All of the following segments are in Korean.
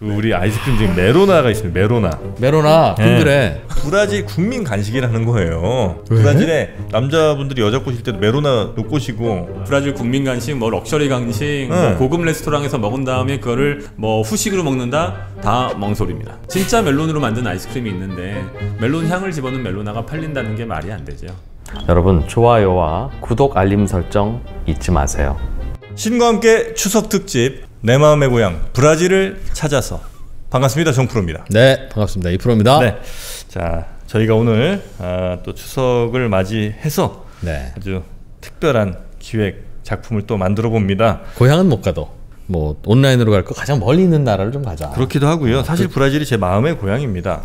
그 우리 아이스크림 중에 메로나가 있습니다. 메로나. 메로나 네. 빙그레. 브라질 국민 간식이라는 거예요. 왜? 브라질에 남자분들이 여자 꼬실 때도 메로나로 꼬시고 브라질 국민 간식, 뭐 럭셔리 간식, 뭐 네. 고급 레스토랑에서 먹은 다음에 그거를 뭐 후식으로 먹는다 다 멍소리입니다. 진짜 멜론으로 만든 아이스크림이 있는데 멜론 향을 집어넣은 메로나가 팔린다는 게 말이 안 되죠. 여러분 좋아요와 구독 알림 설정 잊지 마세요. 신과 함께 추석 특집 내 마음의 고향 브라질을 찾아서 반갑습니다. 정프로입니다. 네 반갑습니다. 이프로입니다. 네. 자, 저희가 오늘 아, 또 추석을 맞이해서 네. 아주 특별한 기획 작품을 또 만들어 봅니다. 고향은 못 가도 뭐 온라인으로 갈 거 가장 멀리 있는 나라를 좀 가자. 그렇기도 하고요. 사실 브라질이 제 마음의 고향입니다.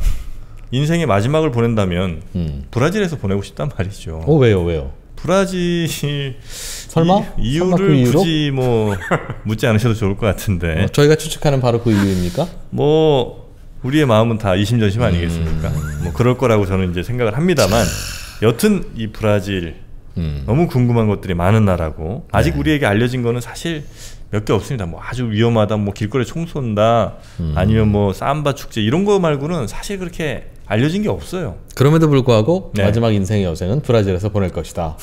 인생의 마지막을 보낸다면 음. 브라질에서 보내고 싶단 말이죠. 어 왜요 왜요? 브라질 설마? 이, 설마 그? 굳이 뭐 묻지 않으셔도 좋을 것 같은데 어, 저희가 추측하는 바로 그 이유입니까? 뭐 우리의 마음은 다 이심전심 아니겠습니까? 음. 뭐 그럴 거라고 저는 이제 생각을 합니다만 여튼 이 브라질 음. 너무 궁금한 것들이 많은 나라고 아직 우리에게 알려진 거는 사실 몇 개 없습니다. 뭐 아주 위험하다, 뭐 길거리에 총 쏜다, 음. 아니면 뭐 삼바 축제 이런 거 말고는 사실 그렇게 알려진 게 없어요. 그럼에도 불구하고 네. 마지막 인생의 여생은 브라질에서 보낼 것이다.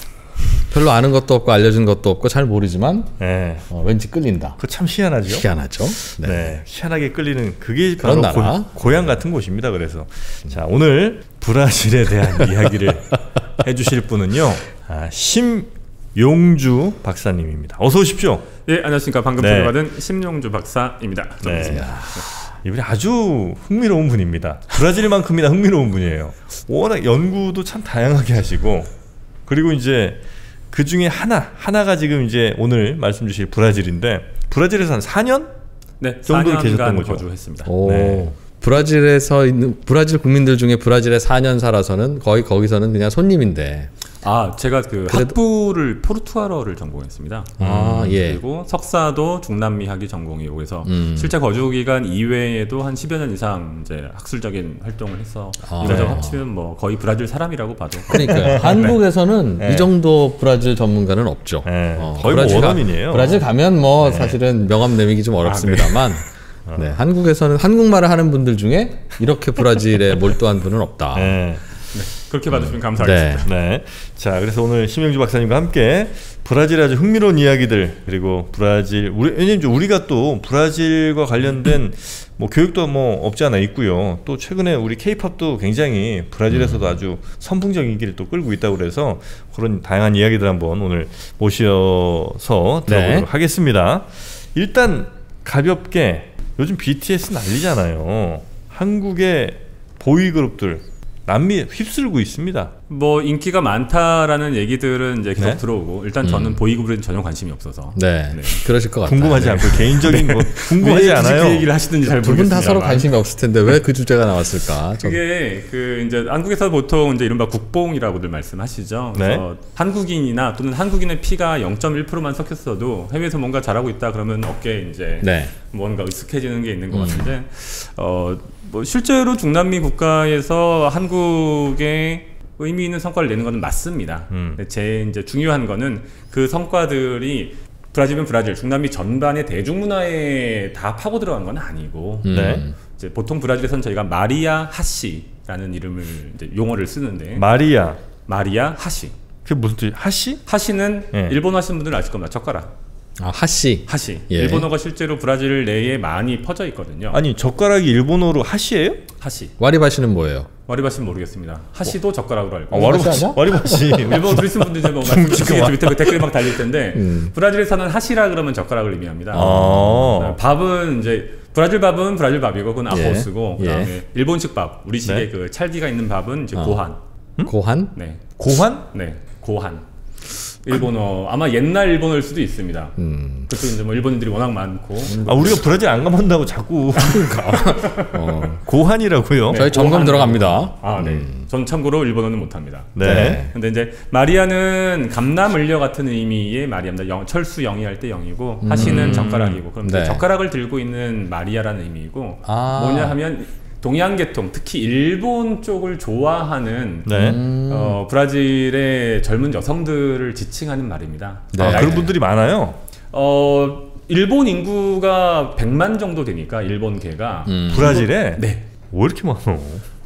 별로 아는 것도 없고 알려진 것도 없고 잘 모르지만 네, 어, 왠지 끌린다. 그 참 희한하죠. 희한하죠. 네. 네. 희한하게 끌리는 그게 바로 나라. 고, 향 같은 곳입니다. 그래서 자 오늘 브라질에 대한 이야기를 해주실 분은요 아, 심용주 박사님입니다. 어서 오십시오. 예, 안녕하십니까. 방금 네. 소개받은 심용주 박사입니다. 반갑습니다. 이분이 아주 흥미로운 분입니다. 브라질만큼이나 흥미로운 분이에요. 워낙 연구도 참 다양하게 하시고 그리고 이제 그 중에 하나 하나가 지금 이제 오늘 말씀 주실 브라질인데 브라질에서 한 4년 네, 4년간 계셨던 거죠. 거주했습니다. 오. 네. 브라질에서 있는 브라질 국민들 중에 브라질에 4년 살아서는 거의 거기서는 그냥 손님인데. 아, 제가 그 학부를 포르투갈어를 전공했습니다. 아, 예. 그리고 석사도 중남미학이 전공이고 그래서 음. 실제 거주 기간 이외에도 한 10여 년 이상 이제 학술적인 활동을 해서 아. 이거저거 네. 합치면 뭐 거의 브라질 사람이라고 봐도 그러니까요. 한국에서는 네. 이 정도 브라질 전문가는 없죠. 네. 거의 뭐 브라질 가- 원어민이에요. 브라질 가면 뭐 사실은 명함 내미기 좀 어렵습니다만 네, 한국에서는 한국말을 하는 분들 중에 이렇게 브라질에 몰두한 분은 없다. 네. 그렇게 봐주시면 감사하겠습니다. 네. 네. 자, 그래서 오늘 심영주 박사님과 함께 브라질의 아주 흥미로운 이야기들 그리고 브라질 우리 왜냐면 우리가 또 브라질과 관련된 뭐 교육도 뭐 없지 않아 있고요. 또 최근에 우리 케이팝도 굉장히 브라질에서도 아주 선풍적인 인기를 또 끌고 있다고 그래서 그런 다양한 이야기들 한번 오늘 모셔서 들어보도록 네. 하겠습니다. 일단 가볍게 요즘 BTS 난리잖아요. 한국의 보이 그룹들 남미 휩쓸고 있습니다. 뭐 인기가 많다라는 얘기들은 이제 계속 네? 들어오고 일단 저는 보이그룹에 전혀 관심이 없어서 네. 네. 그러실 것 같아요. 궁금하지 않고 개인적인 거 궁금하지 않아요. 그 얘기를 하시는지 잘두분 모르겠습니다. 다 서로 관심이 없을 텐데 왜 그 주제가 나왔을까? 전- 그게 그 이제 한국에서 보통 이제 이른바 국뽕이라고들 말씀하시죠. 네. 한국인이나 또는 한국인의 피가 0.1%만 섞였어도 해외에서 뭔가 잘하고 있다 그러면 어깨에 이제 네. 뭔가 으쓱해지는 게 있는 것 같은데 어뭐 실제로 중남미 국가에서 한국의 의미 있는 성과를 내는 것은 맞습니다. 음. 제 이제 중요한 거는 그 성과들이 브라질은 브라질, 중남미 전반의 대중문화에 다 파고 들어간 건 아니고 음. 네. 이제 보통 브라질에서는 저희가 마리아 하시라는 이름을 이제 용어를 쓰는데 마리아 마리아 하시. 그게 무슨 뜻이 하시? 하시는 예. 일본어 하시는 분들은 아실 겁니다. 젓가락. 아, 하씨. 하시. 예. 일본어가 실제로 브라질 내에 많이 퍼져 있거든요. 아니 젓가락이 일본어로 하시예요? 하시. 와리바시는 뭐예요? 와리바시는 모르겠습니다. 하시도 젓가락으로 알고. 아, 와리바시 와리바시 아니야? 와리바시 일본 들으신 분들 뭐 말씀. 밑에 그 댓글 막 달릴 텐데 음. 브라질에서는 하시라 그러면 젓가락을 의미합니다. 아. 밥은 이제 브라질 밥은 브라질 밥이고 그건 예. 아포스고 그다음에 예. 일본식 밥 우리식의 네. 그 찰기가 있는 밥은 이제 어. 고한. 고한? 네. 고환? 네. 고한. 일본어 아마 옛날 일본어일 수도 있습니다. 음. 그것도 이제 뭐 일본인들이 워낙 많고 아 우리가 브라질 안 가본다고 자꾸 어. 고환이라고요? 저희 점검 고한. 들어갑니다. 아, 네. 전 참고로 일본어는 못합니다. 네. 네. 근데 이제 마리아는 감나물려 같은 의미의 마리아입니다. 영, 철수 영이할 때 영이고 하시는 젓가락이고 그럼 이제 네. 젓가락을 들고 있는 마리아라는 의미이고 아. 뭐냐 하면 동양 계통 특히 일본 쪽을 좋아하는 네. 음. 어, 브라질의 젊은 여성들을 지칭하는 말입니다. 네. 아, 그런 분들이 많아요. 어 일본 인구가 100만 정도 되니까 일본 개가 음. 브라질에 네. 왜 이렇게 많어?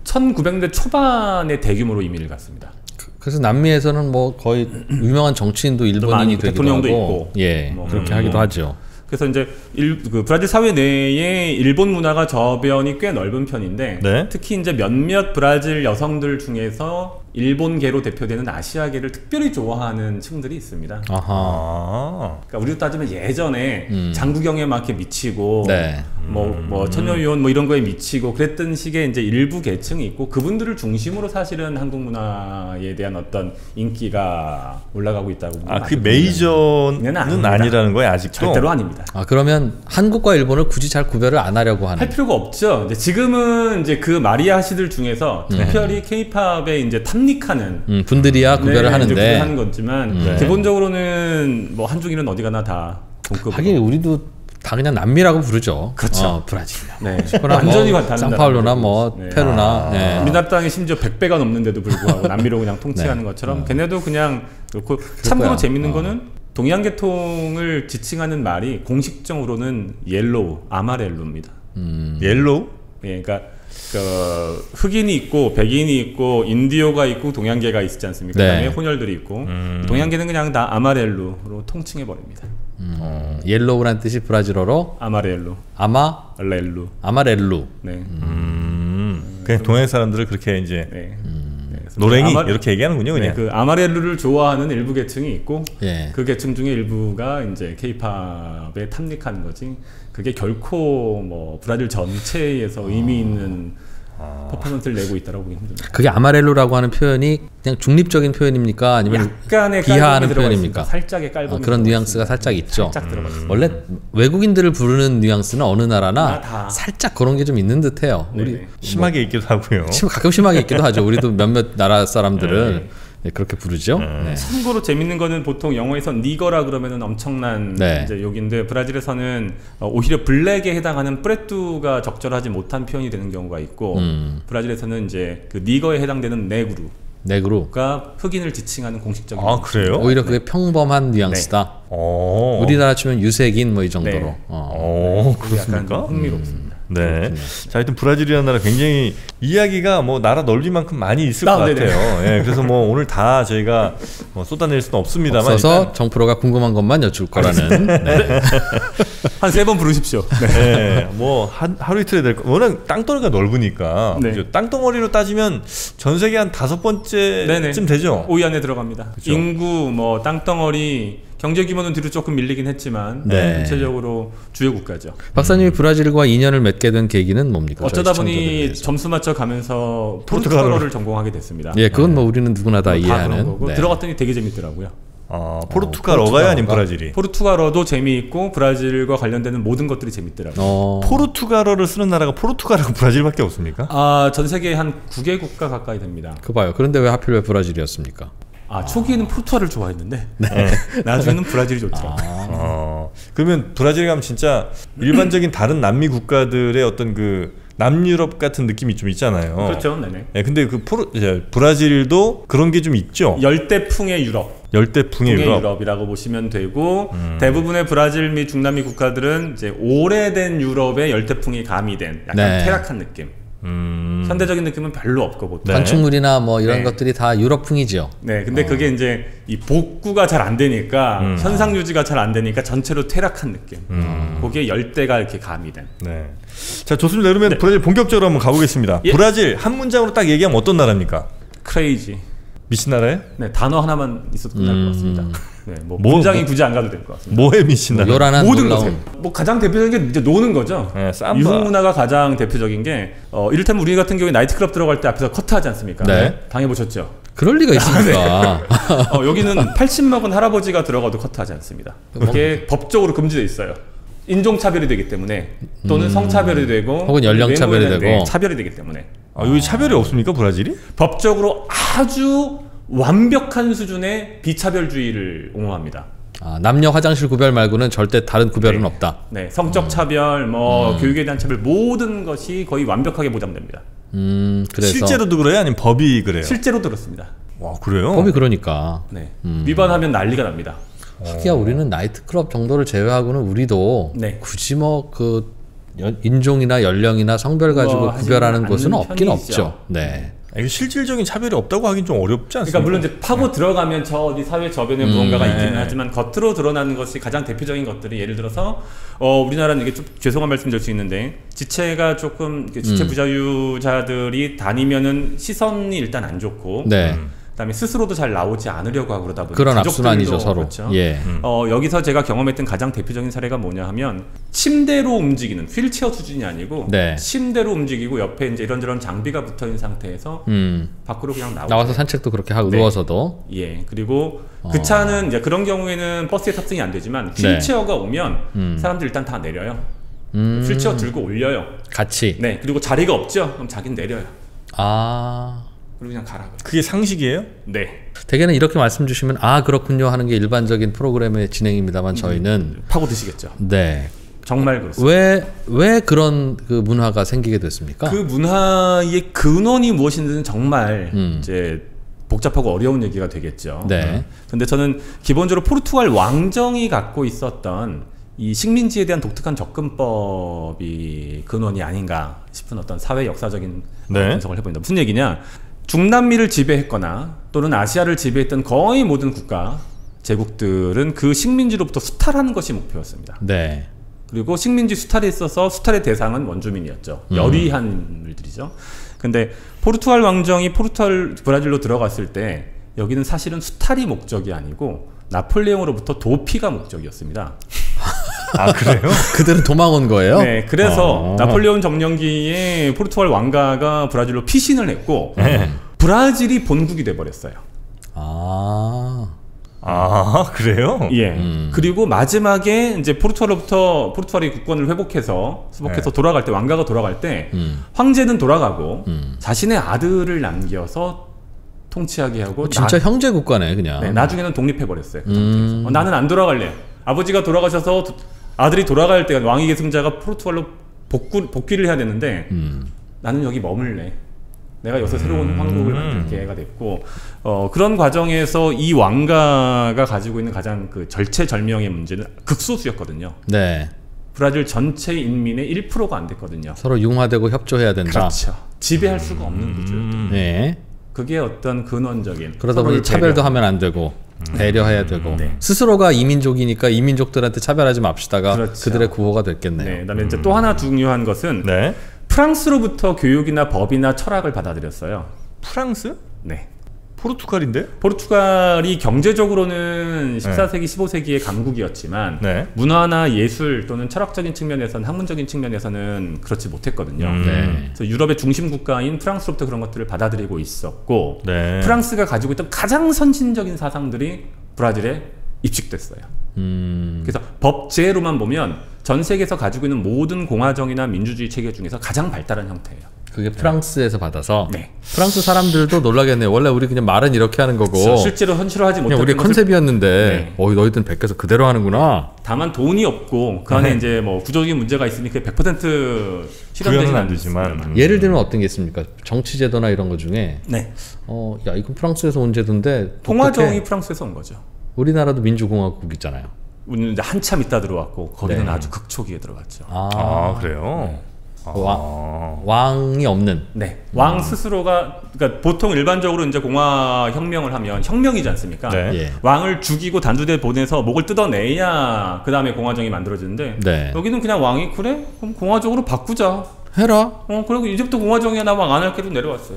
1900년대 초반에 대규모로 이민을 갔습니다. 그래서 남미에서는 뭐 거의 유명한 정치인도 일본인이 되기도 대통령도 하고 있고. 예 뭐, 그렇게 음. 하기도 하죠. 그래서 이제 일, 그 브라질 사회 내에 일본 문화가 저변이 꽤 넓은 편인데 네. 특히 이제 몇몇 브라질 여성들 중에서 일본계로 대표되는 아시아계를 특별히 좋아하는 층들이 있습니다. 아하. 아. 그러니까 우리로 따지면 예전에 음. 장구경에 막 이렇게 미치고 네. 뭐, 뭐 천녀유원 뭐 이런 거에 미치고 그랬던 식의 이제 일부 계층이 있고 그분들을 중심으로 사실은 한국 문화에 대한 어떤 인기가 올라가고 있다고 아, 그 보면 메이저는 아닙니다. 아니라는 거예요, 아직도. 절대로 아닙니다. 아 그러면 한국과 일본을 굳이 잘 구별을 안 하려고 하는. 할 필요가 없죠. 이제 지금은 이제 그 마리아 씨들 중에서 특별히 케이팝에 이제 탐 닉하는 음, 분들이야 구별을 네, 하는데 구별하는 거지만 네. 기본적으로는 뭐 한중일은 어디 가나 다 동급. 하긴 우리도 다 그냥 남미라고 부르죠. 그렇죠. 어, 브라질. 네. 그러나 완전히 뭐 다른 상파울로나 뭐 네. 페루나 아. 예. 우리나라 땅이 심지어 100배가 넘는데도 불구하고 남미로 그냥 통칭하는 네. 것처럼 걔네도 그냥 그렇고 참고로 거야. 재밌는 어. 거는 동양 계통을 지칭하는 말이 공식적으로는 yellow, amarelo입니다. 음. yellow? 예, 그러니까 그 흑인이 있고 백인이 있고 인디오가 있고 동양계가 있지 않습니까? 네. 그다음에 혼혈들이 있고 음. 동양계는 그냥 다 amarelo로 통칭해 버립니다. 음, yellow란 뜻이 브라질어로 amarelo, amarelo. amarelo. 네. 음. 그냥 동양 사람들을 그렇게 이제 네. 음. 네, 노랭이 아마- 이렇게 얘기하는군요, 네, 그냥. 그 amarelo를 좋아하는 일부 계층이 있고 예. 그 계층 중에 일부가 이제 케이팝에 탐닉하는 거지. 그게 결코 뭐 브라질 전체에서 의미 있는 퍼포먼스를 내고 있다고 보기 힘듭니다. 그게 amarelo라고 하는 표현이 그냥 중립적인 표현입니까 아니면 약간의 비하하는 표현입니까? 살짝의 깔봄이 어, 그런 뉘앙스가. 살짝 있죠. 살짝 있습니다. 원래 외국인들을 부르는 뉘앙스는 어느 나라나 아, 다. 살짝 그런 게 좀 있는 듯해요. 우리 네네. 심하게 있기도 하고요. 심- 가끔 심하게 있기도 하죠. 우리도 몇몇 나라 사람들을 네, 그렇게 부르죠. 네. 참고로 재밌는 거는 보통 영어에서 니거라 그러면은 엄청난 네. 이제 욕인데 브라질에서는 어, 오히려 블랙에 해당하는 프레뚜가 적절하지 못한 표현이 되는 경우가 있고 음. 브라질에서는 이제 그 니거에 해당되는 네그루가 네그루. 흑인을 지칭하는 공식적인 아, 그래요? 오히려 그게 평범한 뉘앙스다. 어. 우리나라 치면 유색인 뭐 이 정도로. 네. 어. 어, 그게 약간 그렇습니까? 흥미롭습니다. 네. 자, 하여튼 브라질이라는 나라 굉장히 이야기가 뭐 나라 넓이만큼 많이 있을 아, 것 네네. 같아요. 예, 그래서 뭐 오늘 다 저희가 뭐 쏟아낼 수는 없습니다만 없어서 정프로가 궁금한 것만 여쭐 거라는. 네. 한세 번 부르십시오. 네, 뭐 한, 하루 이틀에 될 거. 워낙 땅덩어리가 넓으니까 네. 그죠? 땅덩어리로 따지면 전 세계 한 다섯 번째쯤 네네. 되죠. 5위 안에 들어갑니다. 그쵸. 인구, 뭐 땅덩어리, 경제 규모는 뒤로 조금 밀리긴 했지만 네. 전체적으로 주요 국가죠. 박사님이 브라질과 인연을 맺게 된 계기는 뭡니까? 어쩌다 보니. 점수 맞춰 가면서 포르투갈어를. 전공하게 됐습니다. 예, 그건 뭐 우리는 누구나 다 이해하는. 거고 네. 들어갔더니 되게 재밌더라고요. 어, 포르투갈어가요, 아니면? 브라질이? 포르투갈어도 재미있고 브라질과 관련되는 모든 것들이 재밌더라고요. 어, 포르투갈어를 쓰는 나라가 포르투갈하고 브라질밖에 없습니까? 아, 전 세계에 한 9개 국가 가까이 됩니다. 그 봐요. 그런데 왜 하필 왜 브라질이었습니까? 아, 초기에는 포르투갈을 좋아했는데 나중에는 브라질이 좋더라고요. 어, 그러면 브라질 가면 진짜 일반적인 다른 남미 국가들의 어떤 그 남유럽 같은 느낌이 좀 있잖아요. 그렇죠, 네네. 예, 근데 그 포르, 브라질도 그런 게 좀 있죠. 열대풍의 유럽. 열대풍의. 유럽. 이라고 보시면 되고 음. 대부분의 브라질 및 중남미 국가들은 이제 오래된 유럽의 열대풍이 가미된 약간 네. 퇴락한 느낌. 음, 현대적인 느낌은 별로 없고 보통. 네. 건축물이나 뭐 이런 네. 것들이 다 유럽풍이죠. 네, 근데 그게 이제 이 복구가 잘 안 되니까 음. 현상 유지가 잘 안 되니까 전체로 퇴락한 느낌. 음. 거기에 열대가 이렇게 가미된. 네. 자, 좋습니다. 그러면 브라질 본격적으로 한번 가보겠습니다. 예. 브라질 한 문장으로 딱 얘기하면 어떤 나라입니까? 크레이지. 미친 나라예요? 네, 단어 하나만 있어도 끝날 것 같습니다. 네, 뭐 뭐, 문장이 뭐- 굳이 안 가도 될 것 같습니다. 뭐에 미친 나라? 요란한 모든 놀라운 것에 뭐 가장 대표적인 게 이제 노는 거죠. 네. 유흥 문화가 가장 대표적인 게 어, 이를테면 우리 같은 경우에 나이트클럽 들어갈 때 앞에서 커트하지 않습니까? 네. 당해보셨죠? 그럴 리가 있습니까? 어, 여기는 80 먹은 할아버지가 들어가도 커트하지 않습니다. 그게 법적으로 금지돼 있어요. 인종차별이 되기 때문에 또는 성차별이 되고 혹은 연령차별이 되고. 네, 차별이 되기 때문에 아, 여기 차별이 없습니까, 브라질이? 법적으로 아주 완벽한 수준의 비차별주의를 옹호합니다. 아, 남녀 화장실 구별 말고는 절대 다른 구별은 없다. 네, 성적 차별, 뭐 교육에 대한 차별 모든 것이 거의 완벽하게 보장됩니다. 음, 그래서 실제로도 그래요? 아니면 법이 그래요? 실제로 들었습니다. 와, 그래요? 법이 그러니까 네, 음. 위반하면 난리가 납니다. 하기야 우리는 나이트클럽 정도를 제외하고는 우리도 네. 굳이 뭐 그 인종이나 연령이나 성별 가지고 뭐 구별하는 않는 없긴 편이죠. 없죠. 네. 아, 이게 실질적인 차별이 없다고 하긴 좀 어렵지 않습니까? 그러니까 물론 이제 파고 들어가면 저 어디 사회 저변에 무언가가 네. 있기는 하지만 겉으로 드러나는 것이 가장 대표적인 것들이 예를 들어서 어 우리나라는 이게 좀 죄송한 말씀 드릴 수 있는데 지체가 조금 지체 음. 부자유자들이 다니면은 시선이 일단 안 좋고 네. 그다음에 스스로도 잘 나오지 않으려고 하고 그러다 보니 그런 악순환이죠 서로. 그렇죠. 예. 어, 여기서 제가 경험했던 가장 대표적인 사례가 뭐냐 하면 침대로 움직이는 휠체어 수준이 아니고 네. 침대로 움직이고 옆에 이제 이런저런 장비가 붙어 있는 상태에서 음. 밖으로 그냥 나오고 나와서 산책도 그렇게 하고 네. 누워서도 예 그리고 어. 그 차는 이제 그런 경우에는 버스에 탑승이 안 되지만 네. 휠체어가 오면 음. 사람들 일단 다 내려요 음. 휠체어 들고 올려요 같이 네 그리고 자리가 없죠 그럼 자긴 내려요 아 그리고 그냥 가라고요 그게 상식이에요? 네 대개는 이렇게 말씀 주시면 아 그렇군요 하는 게 일반적인 프로그램의 진행입니다만 저희는 파고 드시겠죠 네. 정말 그렇습니다 왜, 왜 그런 그 문화가 생기게 됐습니까? 그 문화의 근원이 무엇인지는 정말 음. 이제 복잡하고 어려운 얘기가 되겠죠. 네. 근데 저는 기본적으로 포르투갈 왕정이 갖고 있었던 이 식민지에 대한 독특한 접근법이 근원이 아닌가 싶은 어떤 사회 역사적인 네. 분석을 해봅니다. 무슨 얘기냐? 중남미를 지배했거나 또는 아시아를 지배했던 거의 모든 국가 제국들은 그 식민지로부터 수탈하는 것이 목표였습니다. 네. 그리고 식민지 수탈에 있어서 수탈의 대상은 원주민이었죠. 음. 여리한 인물들이죠. 근데 포르투갈 왕정이 포르투갈 브라질로 들어갔을 때 여기는 사실은 수탈이 목적이 아니고 나폴레옹으로부터 도피가 목적이었습니다. 아 그래요? 그들은 도망 온 거예요? 네, 그래서 어. 나폴레옹 점령기에 포르투갈 왕가가 브라질로 피신을 했고 네. 브라질이 본국이 돼 버렸어요. 아. 아 그래요? 예. 음. 그리고 마지막에 이제 포르투갈로부터 포르투갈이 국권을 회복해서 수복해서 네. 돌아갈 때 왕가가 돌아갈 때 음. 황제는 돌아가고 음. 자신의 아들을 남겨서 통치하게 하고 어, 진짜 형제 국가네 그냥. 나, 네, 나중에는 독립해 버렸어요. 그 음. 상태에서. 어, 나는 안 돌아갈래. 아버지가 돌아가셔서 도- 아들이 돌아갈 때 왕위 계승자가 포르투갈로 복구, 복귀를 해야 되는데 음. 나는 여기 머물래. 내가 여기서 새로운 음. 황국을 만들게가 됐고 어, 그런 과정에서 이 왕가가 가지고 있는 가장 그 절체절명의 문제는 극소수였거든요. 네. 브라질 전체 인민의 1%가 안 됐거든요. 서로 융화되고 협조해야 된다. 그렇죠. 지배할 수가 없는 구조였죠. 음. 네. 그게 어떤 근원적인 그러다 보니 차별도 배려. 하면 안 되고 배려해야 되고 네. 스스로가 이민족이니까 이민족들한테 차별하지 맙시다가 그렇죠. 그들의 구호가 됐겠네요. 네, 그다음에 이제 또 하나 중요한 것은 네. 프랑스로부터 교육이나 법이나 철학을 받아들였어요. 프랑스? 네. 포르투갈인데? 포르투갈이 경제적으로는 14세기, 15세기의 강국이었지만 네. 문화나 예술 또는 철학적인 측면에서는 학문적인 측면에서는 그렇지 못했거든요. 음. 네. 그래서 유럽의 중심 국가인 프랑스로부터 그런 것들을 받아들이고 있었고 네. 프랑스가 가지고 있던 가장 선진적인 사상들이 브라질에 입식됐어요. 음. 그래서 법제로만 보면 전 세계에서 가지고 있는 모든 공화정이나 민주주의 체계 중에서 가장 발달한 형태예요. 그게 프랑스에서 받아서 네. 프랑스 사람들도 놀라겠네요. 원래 우리 그냥 말은 이렇게 하는 거고 그래서 실제로 현실화 하지 그냥 못했던 우리 컨셉이었는데 네. 어 너희들은 베껴서 그대로 하는구나. 다만 돈이 없고 그 안에 이제 뭐 구조적인 문제가 있으니까 100% 실현되지는 안. 되지만 음. 예를 들면 어떤 게 있습니까? 정치 제도나 이런 거 중에 네. 어야 이건 프랑스에서 온 제도인데 공화정이 독특해. 프랑스에서 온 거죠. 우리나라도 민주공화국 있잖아요. 우리는 이제 한참 있다 들어왔고 거기는 네. 아주 극초기에 들어갔죠. 아, 아 그래요? 와- 왕이 없는 네. 왕 스스로가 그러니까 보통 일반적으로 이제 공화 혁명을 하면 혁명이지 않습니까? 네. 예. 왕을 죽이고 단두대 보내서 목을 뜯어내야 그 다음에 공화정이 만들어지는데 네. 여기는 그냥 왕이 그래 그럼 공화정으로 바꾸자. 해라. 어 그리고 이제부터 공화정이야 나 왕 안 할게도 내려왔어요.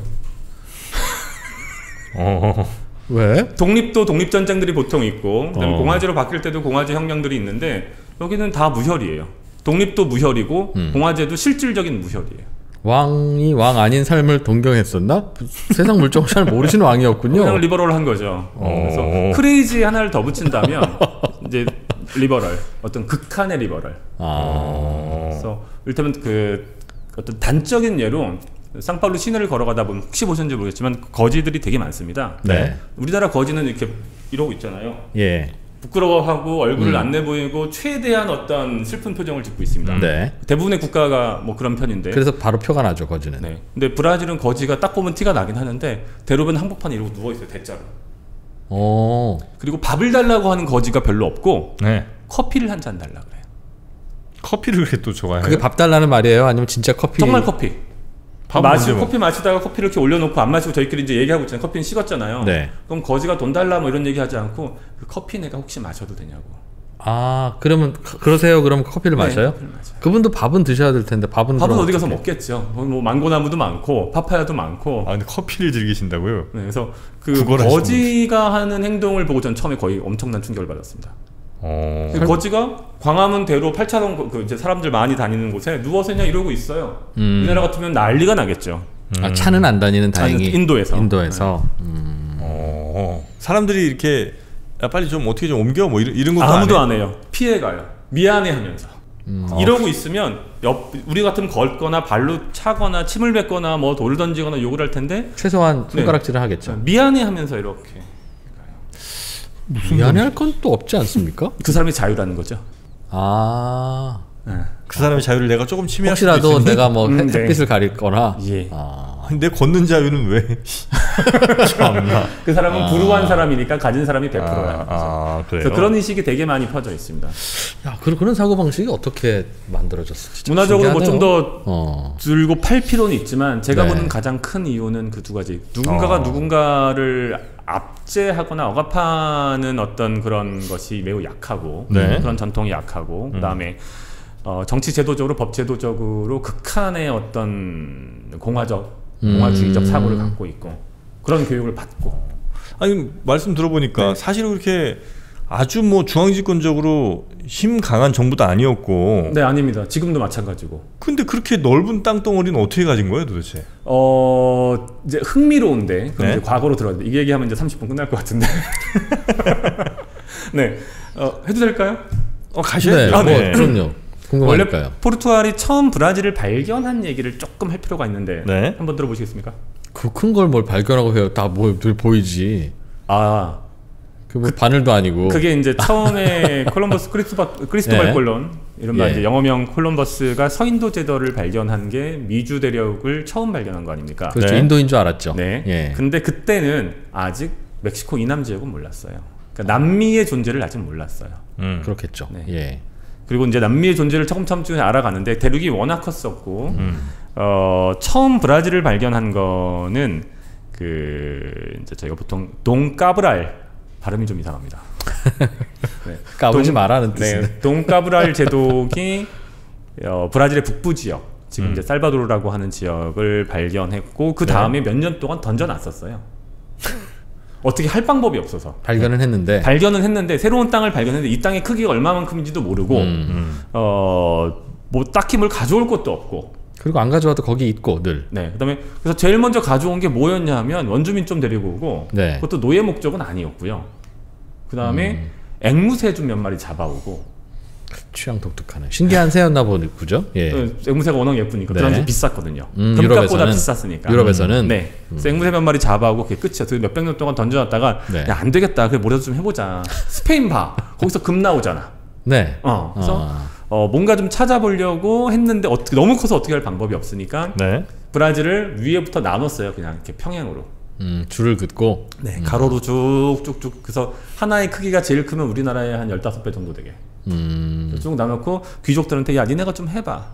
어. 왜? 독립도 독립 전쟁들이 보통 있고 그다음에 어. 공화제로 바뀔 때도 공화제 혁명들이 있는데 여기는 다 무혈이에요. 독립도 무혈이고 음. 공화제도 실질적인 무혈이에요. 왕이 왕 아닌 삶을 동경했었나? 세상 물정을 잘 모르시는 왕이었군요. 그냥 리버럴한 거죠. 어. 그래서 crazy 하나를 더 붙인다면 이제 리버럴 어떤 극한의 리버럴. 아, 그래서 이를테면 그 어떤 단적인 예로 상파울루 시내를 걸어가다 보면 혹시 보셨는지 모르겠지만 거지들이 되게 많습니다. 네. 우리나라 거지는 이렇게 이러고 있잖아요. 예. 부끄러워하고 얼굴을 음. 안 내보이고 최대한 어떤 슬픈 표정을 짓고 있습니다. 네. 대부분의 국가가 뭐 그런 편인데. 그래서 바로 표가 나죠 거지는. 네. 근데 브라질은 거지가 딱 보면 티가 나긴 하는데 대부분 한복판에 이러고 누워 있어요 대자로. 어. 그리고 밥을 달라고 하는 거지가 별로 없고 네. 커피를 한 잔 달라 그래요. 커피를 그래 또 좋아해요. 그게 밥 달라는 말이에요? 아니면 진짜 커피? 정말 커피. 밥 마시고 커피 마시다가 커피를 이렇게 올려놓고 안 마시고 저희끼리 이제 얘기하고 있잖아요. 커피는 식었잖아요. 네. 그럼 거지가 돈 달라 뭐 이런 얘기하지 않고 그 커피 내가 혹시 마셔도 되냐고. 아 그러면 그- 그러세요? 그럼 커피를 네, 마셔요? 커피를 마셔요. 그분도 밥은 드셔야 될 텐데 밥은 밥은 어디 가서 먹겠죠. 뭐, 뭐 망고나무도 많고 파파야도 많고. 아 근데 커피를 즐기신다고요? 네, 그래서 그 거지가 하는 행동을 보고 전 처음에 거의 엄청난 충격을 받았습니다. 어. 그 거지가 광화문 대로 8차선 그- 그 이제 사람들 많이 다니는 곳에 누워서 그냥 이러고 있어요. 음. 우리나라 같으면 난리가 나겠죠. 아 차는 안 다니는 다행히 아니, 인도에서. 인도에서 음. 어. 사람들이 이렇게 야, 빨리 좀 어떻게 좀 옮겨 뭐 이런 이런 것도 아무도 안, 안 해요. 피해 가요. 미안해하면서. 이러고 있으면 옆 우리 같으면 걷거나 발로 차거나 침을 뱉거나 뭐 돌을 던지거나 욕을 할 텐데 최소한 손가락질을 하겠죠. 미안해하면서 이렇게 미안해할 건 또 없지 않습니까? 그 사람이 자유라는 거죠. 아그 사람의 자유를 내가 조금 침해할 수도 혹시라도 내가 뭐 음, 햇- 네. 햇빛을 가릴거나 예. 아, 내 걷는 자유는 왜? 참나. 그 사람은 불우한 사람이니까 가진 사람이 100%야. 아, 아 그래요. 그런 인식이 되게 많이 퍼져 있습니다. 야 그런 그런 사고 방식이 어떻게 만들어졌을지 문화적으로 뭐 좀더 어. 들고 팔 필요는 있지만 제가 네. 보는 가장 큰 이유는 그 두 가지. 누군가가 어. 누군가를 압제하거나 억압하는 어떤 그런 것이 매우 약하고 네. 그런 전통이 약하고 그다음에 어, 정치 제도적으로 법 제도적으로 극한의 어떤 공화적 공화주의적 음. 사고를 갖고 있고 그런 교육을 받고 아니 말씀 들어보니까 사실 그렇게 아주 뭐 중앙집권적으로 힘 강한 정부도 아니었고. 네 아닙니다 지금도 마찬가지고 근데 그렇게 넓은 땅덩어리는 어떻게 가진 거예요, 도대체? 어 이제 흥미로운데 그럼 네? 이제 과거로 들어가야 이 얘기하면 이제 30분 끝날 것 같은데 네 어, 해도 될까요? 어 네, 가셔야죠. 뭐 네. 그럼요. 원래 궁금하니까요. 포르투갈이 처음 브라질을 발견한 얘기를 조금 할 필요가 있는데 네. 한번 들어보시겠습니까? 그 큰 걸 뭘 발견하고 해요? 다뭐 보이지. 아 그 뭐 바늘도 아니고. 그게 이제 처음에 콜럼버스 크리스토바, 크리스토발 예. 콜론 이른바 예. 이제 영어명 콜럼버스가 서인도 제도를 발견한 게 미주 대륙을 처음 발견한 거 아닙니까? 그렇죠. 네. 인도인 줄 알았죠. 네. 예. 근데 그때는 아직 멕시코 이남 지역은 몰랐어요. 그러니까 남미의 존재를 아직 몰랐어요. 음. 그렇겠죠. 네. 예. 그리고 이제 남미의 존재를 차츰차츰 알아가는데 대륙이 워낙 컸었고 어, 처음 브라질을 발견한 거는 그 이제 저희가 보통 동 까브랄 발음이 좀 이상합니다. 네. 까불지 동- 말라는 뜻이네. 네, 동까브랄 제독이 어, 브라질의 북부 지역 지금 이제 살바도르라고 하는 지역을 발견했고 그 다음에 몇년 동안 던져놨었어요. 어떻게 할 방법이 없어서 발견은 했는데 발견은 했는데 새로운 땅을 발견했는데 이 땅의 크기가 얼마만큼인지도 모르고 음. 어뭐 딱히 뭘 가져올 것도 없고 그리고 안 가져와도 거기 있고 늘. 네 그다음에 그래서 제일 먼저 가져온 게 뭐였냐면 원주민 좀 데리고 오고 네. 그것도 노예 목적은 아니었고요 그다음에 음. 앵무새 좀 몇 마리 잡아오고 취향 독특하네. 신기한 새였나 보죠. 예. 그 앵무새가 워낙 예쁘니까 네. 그 당시 비쌌거든요 음, 금값보다 비쌌으니까 유럽에서는 네 그래서 앵무새 몇 마리 잡아오고 그게 끝이야 그 몇백 년 동안 던져놨다가 네. 야안 되겠다 그래 뭐라도 좀 해보자 스페인 봐 거기서 금 나오잖아 네. 어 그래서 아. 어, 뭔가 좀 찾아보려고 했는데 어떻게 너무 커서 어떻게 할 방법이 없으니까 네. 브라질을 위에부터 나눴어요 그냥 이렇게 평행으로 음, 줄을 긋고 네 가로로 쭉쭉쭉 그래서 하나의 크기가 제일 크면 우리나라의 한 15배 정도 되게 음, 쭉 나눠놓고 귀족들한테 야 니네가 좀 해 봐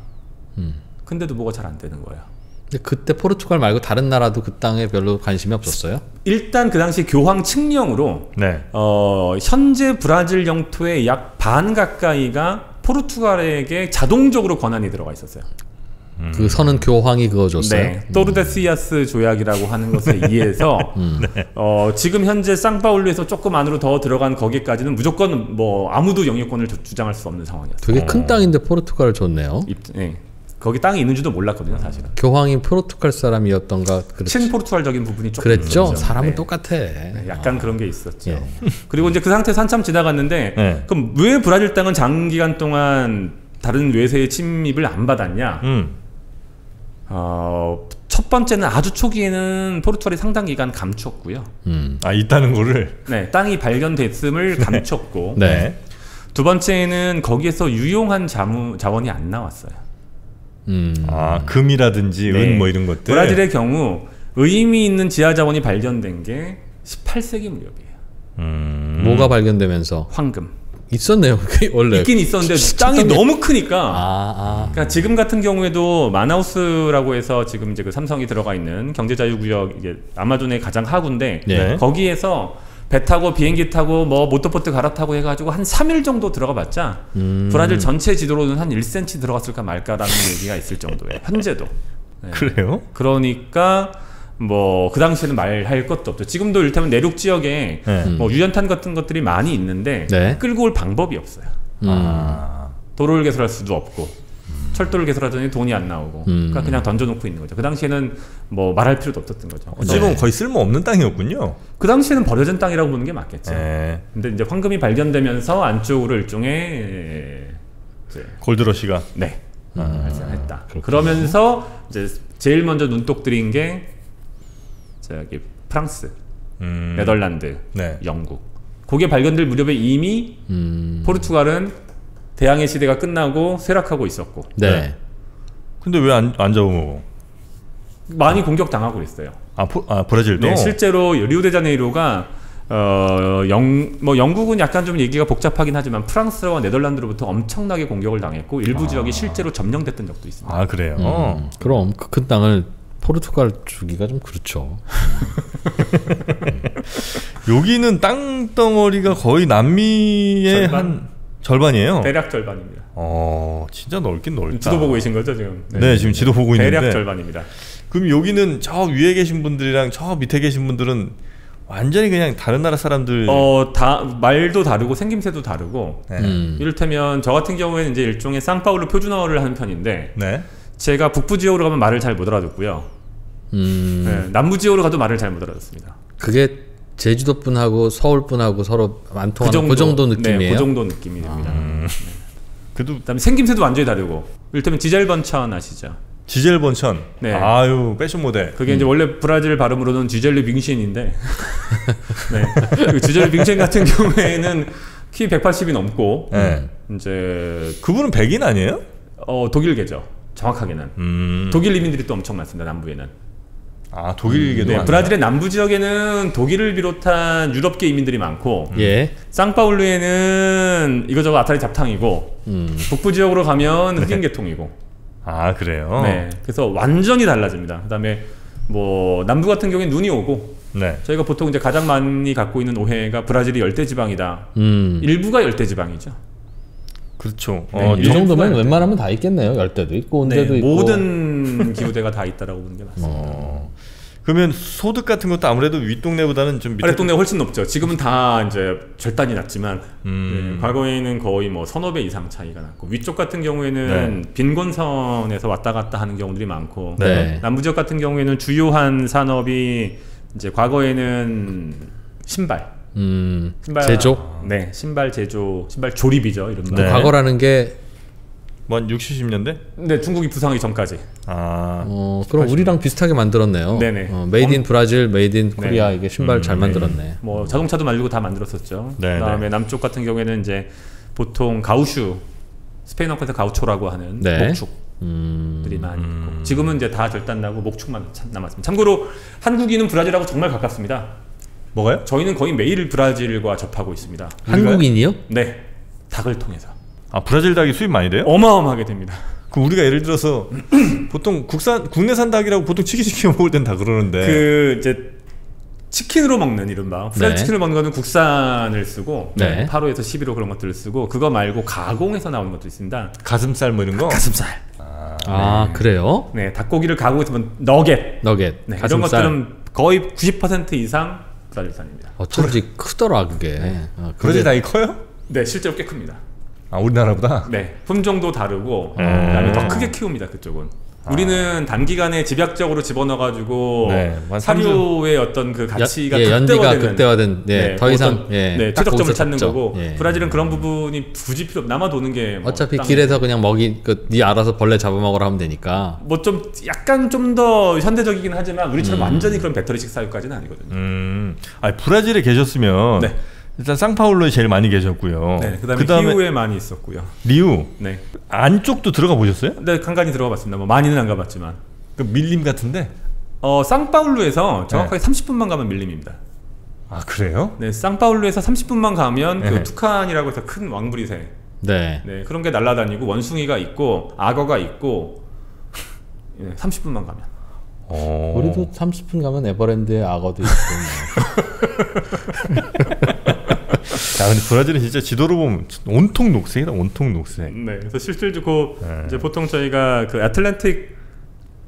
음. 근데도 뭐가 잘 안 되는 거예요 근데 그때 포르투갈 말고 다른 나라도 그 땅에 별로 관심이 없었어요. 일단 그 당시 교황 칙령으로 네. 어, 현재 브라질 영토의 약 반 가까이가 포르투갈에게 자동적으로 권한이 들어가 있었어요. 그 선은 교황이 그어줬어요. 네, 토르데스이아스 조약이라고 하는 것에 의해서 어, 지금 현재 쌍파울루에서 조금 안으로 더 들어간 거기까지는 무조건 뭐 아무도 영유권을 주- 주장할 수 없는 상황이었어요. 되게 큰 땅인데 포르투갈 좋네요. 입, 네. 거기 땅이 있는지도 몰랐거든요, 사실은. 교황이 포르투갈 사람이었던가 그랬, 친포르투갈적인 부분이 조금 그랬죠. 있었죠. 사람은 네. 똑같아. 네, 약간 그런 게 있었죠. 예. 그리고 이제 그 상태에서 한참 지나갔는데 네. 그럼 왜 브라질 땅은 장기간 동안 다른 외세의 침입을 안 받았냐? 음. 어, 첫 번째는 아주 초기에는 포르투갈이 상당 기간 감췄고요. 음. 아 있다는 거를. 네, 땅이 발견됐음을 감췄고 네. 두 번째는 거기에서 유용한 자무, 자원이 안 나왔어요. 음. 아 금이라든지 네. 은뭐 이런 것들. 브라질의 경우 의미 있는 지하 자원이 발견된 게 18세기 무렵이에요. 음. 뭐가 발견되면서 황금. 있었네요. 그게 원래 있긴 있었는데 땅이 너무 크니까. 아, 아. 그러니까 지금 같은 경우에도 마나우스라고 해서 지금 이제 그 삼성이 들어가 있는 경제자유구역 이게 아마존의 가장 하구인데 네. 거기에서 배 타고 비행기 타고 뭐 모터보트 갈아타고 해가지고 한 3일 정도 들어가봤자 음. 브라질 전체 지도로는 한 1cm 들어갔을까 말까라는 얘기가 있을 정도예요. 현재도. 네. 그래요? 그러니까 뭐 그 당시에는 말할 것도 없죠. 지금도 이를테면 내륙 지역에 네. 뭐 유연탄 같은 것들이 많이 있는데 네. 끌고 올 방법이 없어요. 음. 아. 도로를 개설할 수도 없고 철도를 개설하더니 돈이 안 나오고 음. 그러니까 그냥 던져놓고 있는 거죠. 그 당시에는 뭐 말할 필요도 없었던 거죠. 어찌 보면 거의 쓸모 없는 땅이었군요. 그 당시에는 버려진 땅이라고 보는 게 맞겠죠. 네. 근데 이제 황금이 발견되면서 안쪽으로 일종의 골드러시가. 네 아, 발생했다. 그러면서 이제 제일 먼저 눈독 들인 게 저기 프랑스, 음. 네덜란드, 네. 영국. 그게 발견될 무렵에 이미 음. 포르투갈은 대항해 시대가 끝나고 쇠락하고 있었고 네. 네. 근데 왜 안 안 잡아먹어? 많이 공격 당하고 있어요. 아, 포, 아 브라질도. 네, 실제로 리우데자네이루가 어, 영, 뭐 영국은 약간 좀 얘기가 복잡하긴 하지만 프랑스와 네덜란드로부터 엄청나게 공격을 당했고 일부 지역이 실제로 점령됐던 적도 있습니다. 아 그래요. 음. 그럼 그큰 땅을 포르투갈 주기가 좀 그렇죠. 여기는 땅 덩어리가 거의 남미의 절반? 한 절반이에요. 대략 절반입니다. 어, 진짜 넓긴 넓다. 지도 보고 계신 거죠 지금? 네, 지금 지도 보고 대략 있는데. 절반입니다. 그럼 여기는 저 위에 계신 분들이랑 저 밑에 계신 분들은 완전히 그냥 다른 나라 사람들. 어, 다 말도 다르고 생김새도 다르고. 네. 음. 이를테면 저 같은 경우에는 이제 일종의 쌍파울루 표준어를 하는 편인데 네. 제가 북부 지역으로 가면 말을 잘 못 알아듣고요. 음. 네, 남부 지역으로 가도 말을 잘 못 알아듣습니다. 그게 제주도 분하고 서울 분하고 서로 안 통하는 그 정도, 느낌이에요. 네, 그 정도 느낌이 됩니다. 그래도 그다음에 생김새도 완전히 다르고. 이를테면 지젤 번천 아시죠? 지젤 번천. 네. 아유 패션 모델. 그게 이제 원래 브라질 발음으로는 지젤리 빙신인데, 네. 그 지젤리 빙신 같은 경우에는 키 180이 넘고 네. 이제 그분은 백인 아니에요? 어, 독일계죠. 정확하게는 음. 독일 이민들이 또 엄청 많습니다. 남부에는. 아 독일계도 네. 브라질의 남부 지역에는 독일을 비롯한 유럽계 이민들이 많고 예. 쌍파울루에는 이거저거 아타리 잡탕이고 음. 북부 지역으로 가면 흑인 계통이고. 아 그래요. 네. 그래서 완전히 달라집니다. 그 다음에 뭐 남부 같은 경우에 눈이 오고 네. 저희가 보통 이제 가장 많이 갖고 있는 오해가 브라질이 열대 지방이다. 음. 일부가 열대 지방이죠. 그렇죠. 네, 어, 이 일- 정도면 웬만하면 다 있겠네요. 열대도 있고 온대도 네, 있고. 모든 기후대가 다 있다라고 보는 게 맞습니다. 어. 그러면 소득 같은 것도 아무래도 윗동네보다는 좀 밑에 아래 동네가 훨씬 높죠. 지금은 다 이제 절단이 났지만 음. 네, 과거에는 거의 뭐 서너 배 이상 차이가 났고 위쪽 같은 경우에는 빈곤선에서 왔다 갔다 하는 경우들이 많고 네. 남부 지역 같은 경우에는 주요한 산업이 이제 과거에는 신발, 음. 신발 제조. 네, 신발 제조, 신발 조립이죠, 이른바. 네. 과거라는 게 뭐 한 60, 70년대? 네, 중국이 부상하기 전까지. 아. 어, 그럼 우리랑 비슷하게 만들었네요. 네네. 어, made in Brazil, made in Korea 이게 신발 음, 잘 네. 만들었네. 뭐 자동차도 만들고 다 만들었었죠. 네, 그다음에 남쪽 같은 경우에는 이제 보통 gaúcho 스페인어에서 gaucho라고 하는 네. 목축 음. 들이 많이 있고 지금은 이제 다 절단나고 목축만 참- 남았습니다. 참고로 한국인은 브라질하고 정말 가깝습니다. 뭐가요? 저희는 거의 매일 브라질과 접하고 있습니다. 한국인이요? 네, 닭을 통해서 아 브라질 닭이 수입 많이 돼요? 어마어마하게 됩니다. 그럼 우리가 예를 들어서 보통 국산 국내산 닭이라고 보통 치킨 시켜 먹을 땐 다 그러는데. 그 이제 치킨으로 먹는 이른바 프라이드 네. 치킨을 먹는 거는 국산을 쓰고 네. 8호에서 11호 그런 것들을 쓰고 그거 말고 가공해서 나오는 것도 있습니다. 가슴살 뭐 이런 거. 가슴살. 아, 그래요? 네, 닭고기를 가공해서 뭐 너겟. 너겟. 네, 이런 가슴살. 것들은 거의 90% 이상 브라질산입니다. 어쩐지 크더라 그게. 어, 그게- 브라질 닭이 커요? 네, 실제로 꽤 큽니다. 아 우리나라보다. 네, 품종도 다르고 음. 그다음에 더 크게 키웁니다. 그쪽은. 우리는 단기간에 집약적으로 집어넣어가지고 네, 한 사료의 어떤 그 가치가 예, 연비가 극대화되는 극대화된 예, 더 이상 어떤, 예, 네, 딱 최적점을 찾는. 거고 예. 브라질은 그런 부분이 굳이 필요 남아 도는 게 뭐 어차피 땅- 길에서 그냥 먹이 그네 알아서 벌레 잡아먹으라 하면 되니까. 뭐 좀 약간 좀 더 현대적이긴 하지만 우리처럼 음. 완전히 그런 배터리식 사육까지는 아니거든요. 음. 아 브라질에 계셨으면 네. 일단 상파울로에 제일 많이 계셨고요. 네, 그다음에 그다음에 히우에 많이 있었고요. 리우 네, 안쪽도 들어가 보셨어요? 네 간간히 들어가 봤습니다. 뭐 많이는 안 가봤지만 그 밀림 같은데. 어 쌍파울루에서 네. 정확하게 30분만 가면 밀림입니다. 아 그래요? 네, 상파울루에서 30분만 가면 네. 그 투칸이라고 해서 큰 왕부리 새. 네. 네, 그런 게 날아다니고 원숭이가 있고 악어가 있고 네, 30분만 가면. 어. 우리도 30분 가면 에버랜드에 악어도 있고. 뭐. 야 근데 브라질은 진짜 지도로 보면 온통 녹색이다 온통 녹색. 네, 그래서 실질적으로 네. 이제 보통 저희가 그 애틀랜틱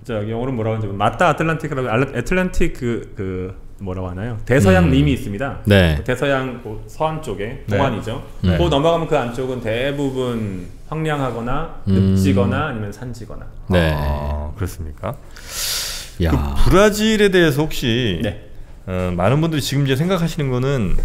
저 영어로 뭐라고 하는지 마따 애틀란틱이라고 알라- 애틀랜틱 그, 그 뭐라고 하나요? 대서양 림이 있습니다. 네. 그 대서양 그 서안 쪽에 네. 동안이죠. 네. 그 넘어가면 그 안쪽은 대부분 황량하거나 음. 늪지거나 아니면 산지거나. 네. 아, 그렇습니까? 야. 그 브라질에 대해서 혹시 네. 어, 많은 분들이 지금 이제 생각하시는 거는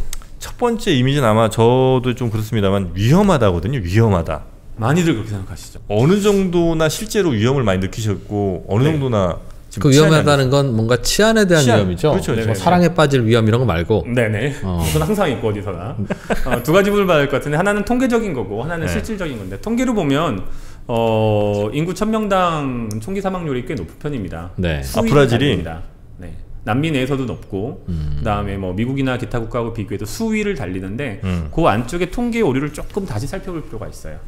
첫 번째 이미지는 아마 저도 좀 그렇습니다만 위험하다거든요. 위험하다. 많이들 그렇게 생각하시죠. 어느 정도나 실제로 위험을 많이 느끼셨고 어느 네. 정도나 지금 그 위험하다는 건 뭔가 치안에 대한 치안. 위험이죠. 그렇죠, 그렇죠. 뭐 사랑에 빠질 위험 이런 거 말고. 네네. 어. 그건 항상 있고 어디서나. 어, 두 가지 부분을 받을 것 같은데 하나는 통계적인 거고 하나는 네. 실질적인 건데 통계로 보면 어, 인구 1000명당 총기 사망률이 꽤 높은 편입니다. 네. 아, 브라질이? 달립니다. 네. 남미 내에서도 높고 음. 그다음에 뭐 미국이나 기타 국가하고 비교해도 수위를 달리는데 음. 그 안쪽에 통계 오류를 조금 다시 살펴볼 필요가 있어요.